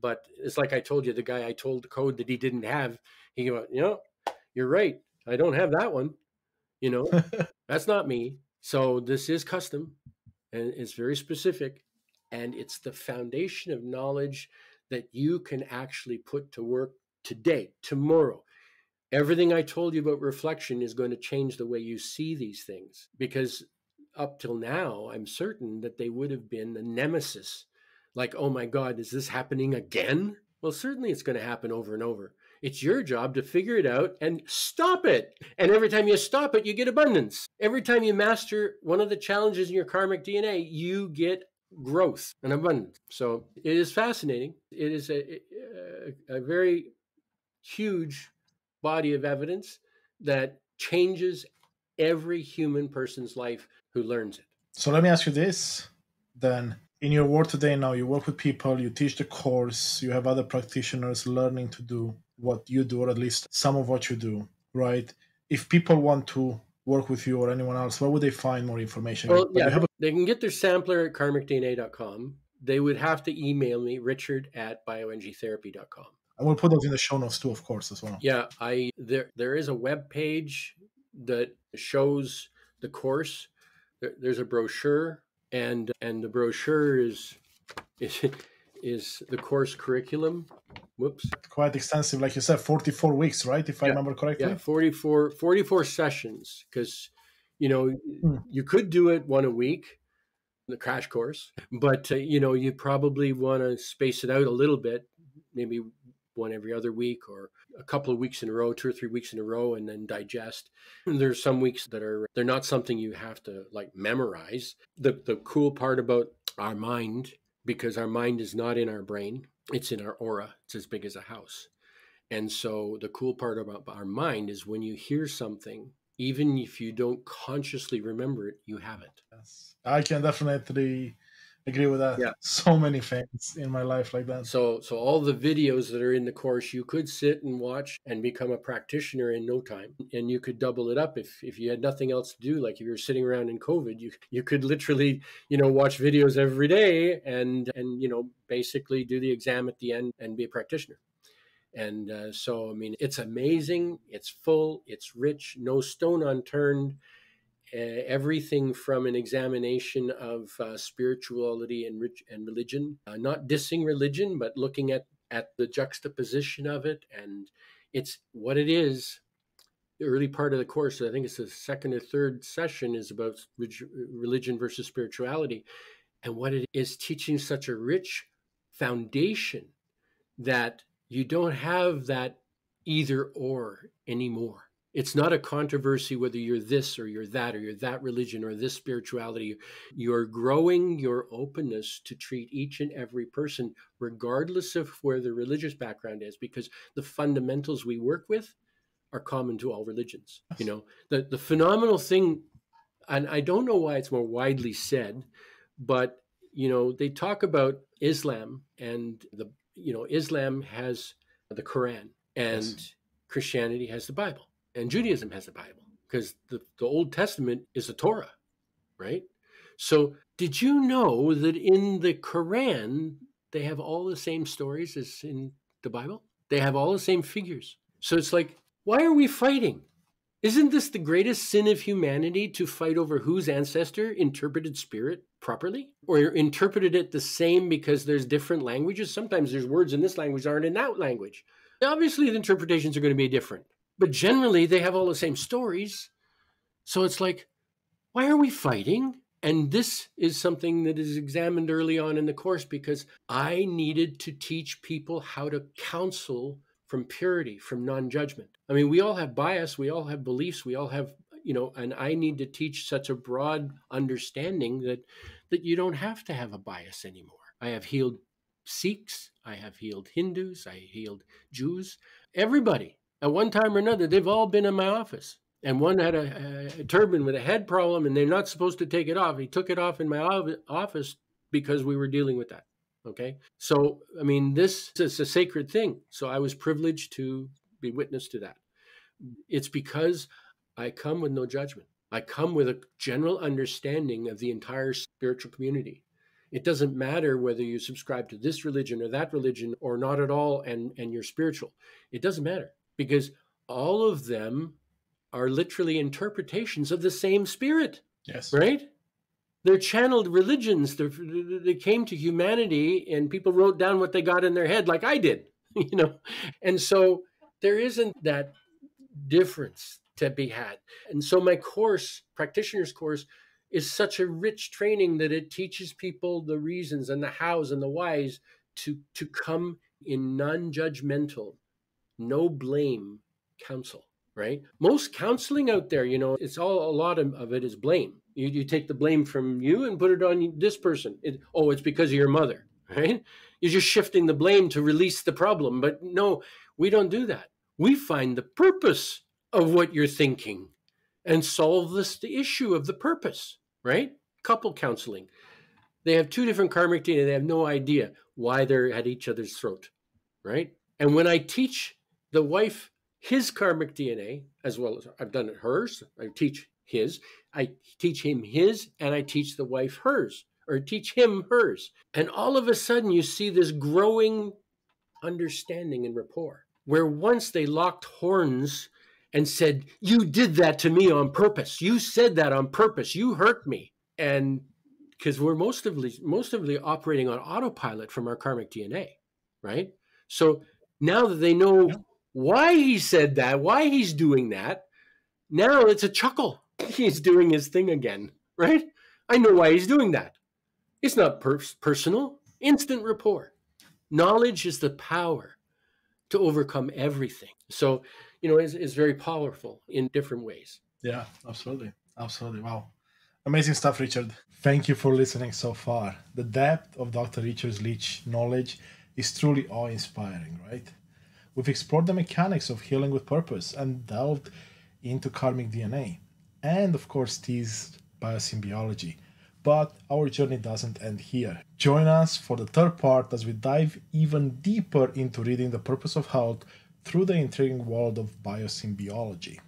But it's like I told you, the guy I told the code that he didn't have, he go, "You know, you're right. I don't have that one." You know, that's not me. So this is custom and it's very specific. And it's the foundation of knowledge that you can actually put to work today, tomorrow. Everything I told you about reflection is going to change the way you see these things because up till now, I'm certain that they would have been a nemesis. Like, oh my God, is this happening again? Well, certainly it's going to happen over and over. It's your job to figure it out and stop it. And every time you stop it, you get abundance. Every time you master one of the challenges in your karmic DNA, you get growth and abundance. So it is fascinating. It is a, a, a very huge body of evidence that changes every human person's life who learns it. So let me ask you this then. In your work today now, you work with people, you teach the course, you have other practitioners learning to do what you do, or at least some of what you do, right? If people want to work with you or anyone else, where would they find more information? Well, yeah, a- they can get their sampler at karmicdna.com. They would have to email me, richard at bioenergytherapy.com. I will put those in the show notes too, of course, as well. Yeah, I there there is a web page that shows the course. There, there's a brochure, and and the brochure is is is the course curriculum. Whoops. Quite extensive, like you said, 44 weeks, right? If I remember correctly. Yeah, 44, 44 sessions. Because, you know, hmm. you could do it one a week, the crash course, but, uh, you know, you probably want to space it out a little bit, maybe one every other week or a couple of weeks in a row, two or three weeks in a row, and then digest. There's some weeks that are they're not something you have to like memorize. The the cool part about our mind because our mind is not in our brain, it's in our aura. It's as big as a house. And so the cool part about our mind is when you hear something, even if you don't consciously remember it, you have it. Yes. I can definitely agree with that. Yeah. So many things in my life like that. So so all the videos that are in the course you could sit and watch and become a practitioner in no time. And you could double it up if if you had nothing else to do. Like if you were sitting around in COVID, you you could literally, you know, watch videos every day and and you know, basically do the exam at the end and be a practitioner. And uh, so I mean, it's amazing, it's full, it's rich, no stone unturned everything from an examination of uh, spirituality and, and religion, uh, not dissing religion, but looking at, at the juxtaposition of it. And it's what it is. The early part of the course, I think it's the second or third session, is about religion versus spirituality. And what it is teaching such a rich foundation that you don't have that either or anymore it's not a controversy whether you're this or you're that or you're that religion or this spirituality. You're growing your openness to treat each and every person, regardless of where the religious background is, because the fundamentals we work with are common to all religions. You know, the, the phenomenal thing, and I don't know why it's more widely said, but you know, they talk about Islam and the you know, Islam has the Quran and yes. Christianity has the Bible and Judaism has the Bible because the, the Old Testament is the Torah, right? So, did you know that in the Quran, they have all the same stories as in the Bible? They have all the same figures. So, it's like, why are we fighting? Isn't this the greatest sin of humanity to fight over whose ancestor interpreted spirit properly? Or interpreted it the same because there's different languages? Sometimes there's words in this language aren't in that language. Obviously, the interpretations are going to be different. But generally, they have all the same stories. So it's like, why are we fighting? And this is something that is examined early on in the course because I needed to teach people how to counsel from purity, from non judgment. I mean, we all have bias, we all have beliefs, we all have, you know, and I need to teach such a broad understanding that that you don't have to have a bias anymore. I have healed Sikhs, I have healed Hindus, I healed Jews, everybody at one time or another, they've all been in my office. And one had a, a, turban with a head problem, and they're not supposed to take it off. He took it off in my office because we were dealing with that. Okay. So, I mean, this is a sacred thing. So I was privileged to be witness to that. It's because I come with no judgment. I come with a general understanding of the entire spiritual community. It doesn't matter whether you subscribe to this religion or that religion or not at all and, and you're spiritual. It doesn't matter because all of them are literally interpretations of the same spirit. Yes. Right? They're channeled religions. They're, they came to humanity and people wrote down what they got in their head, like I did, you know? And so there isn't that difference to be had. And so my course, practitioner's course, is such a rich training that it teaches people the reasons and the hows and the whys to to come in non-judgmental, no blame counsel, right? Most counseling out there, you know, it's all a lot of, of it is blame. You, you take the blame from you and put it on this person. It, oh, it's because of your mother, right? You're just shifting the blame to release the problem. But no, we don't do that. We find the purpose of what you're thinking and solve this the issue of the purpose, right? Couple counseling. They have two different karmic DNA. They have no idea why they're at each other's throat, right? And when I teach the wife his karmic DNA, as well as I've done it hers, I teach his, I teach him his, and I teach the wife hers, or teach him hers. And all of a sudden, you see this growing understanding and rapport, where once they locked horns and said, You did that to me on purpose. You said that on purpose. You hurt me. And because we're mostly mostly operating on autopilot from our karmic DNA, right? So now that they know why he said that, why he's doing that, now it's a chuckle. He's doing his thing again, right? I know why he's doing that. It's not per- personal, instant rapport. Knowledge is the power to overcome everything. So, you know, it's, it's very powerful in different ways. Yeah, absolutely. Absolutely. Wow. Amazing stuff, Richard. Thank you for listening so far. The depth of Dr. Richard Leach knowledge is truly awe inspiring, right? We've explored the mechanics of healing with purpose and delved into karmic DNA, and of course, teased ByoSymbiology. But our journey doesn't end here. Join us for the third part as we dive even deeper into reading the purpose of health through the intriguing world of ByoSymbiology.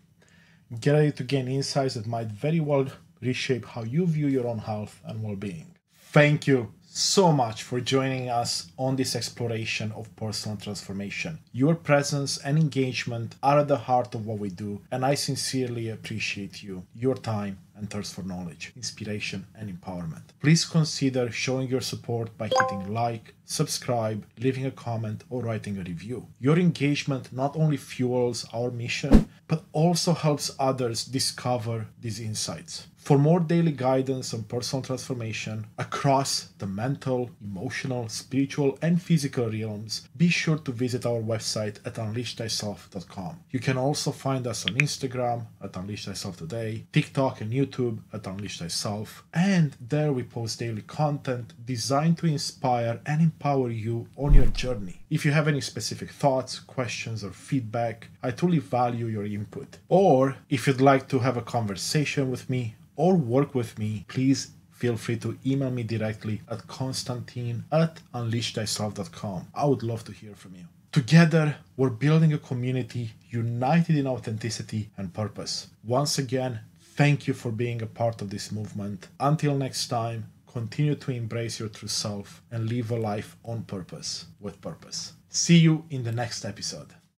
Get ready to gain insights that might very well reshape how you view your own health and well being. Thank you so much for joining us on this exploration of personal transformation. Your presence and engagement are at the heart of what we do, and I sincerely appreciate you, your time, and thirst for knowledge, inspiration, and empowerment. Please consider showing your support by hitting like, subscribe, leaving a comment, or writing a review. Your engagement not only fuels our mission, but also helps others discover these insights. For more daily guidance on personal transformation across the mental, emotional, spiritual, and physical realms, be sure to visit our website at unleashthyself.com. You can also find us on Instagram at Unleash Thyself Today, TikTok and YouTube at Unleash Thyself, and there we post daily content designed to inspire and empower you on your journey. If you have any specific thoughts, questions, or feedback, I truly value your input. Or if you'd like to have a conversation with me, or work with me, please feel free to email me directly at constantin at unleashthyself.com. I would love to hear from you. Together, we're building a community united in authenticity and purpose. Once again, thank you for being a part of this movement. Until next time, continue to embrace your true self and live a life on purpose with purpose. See you in the next episode.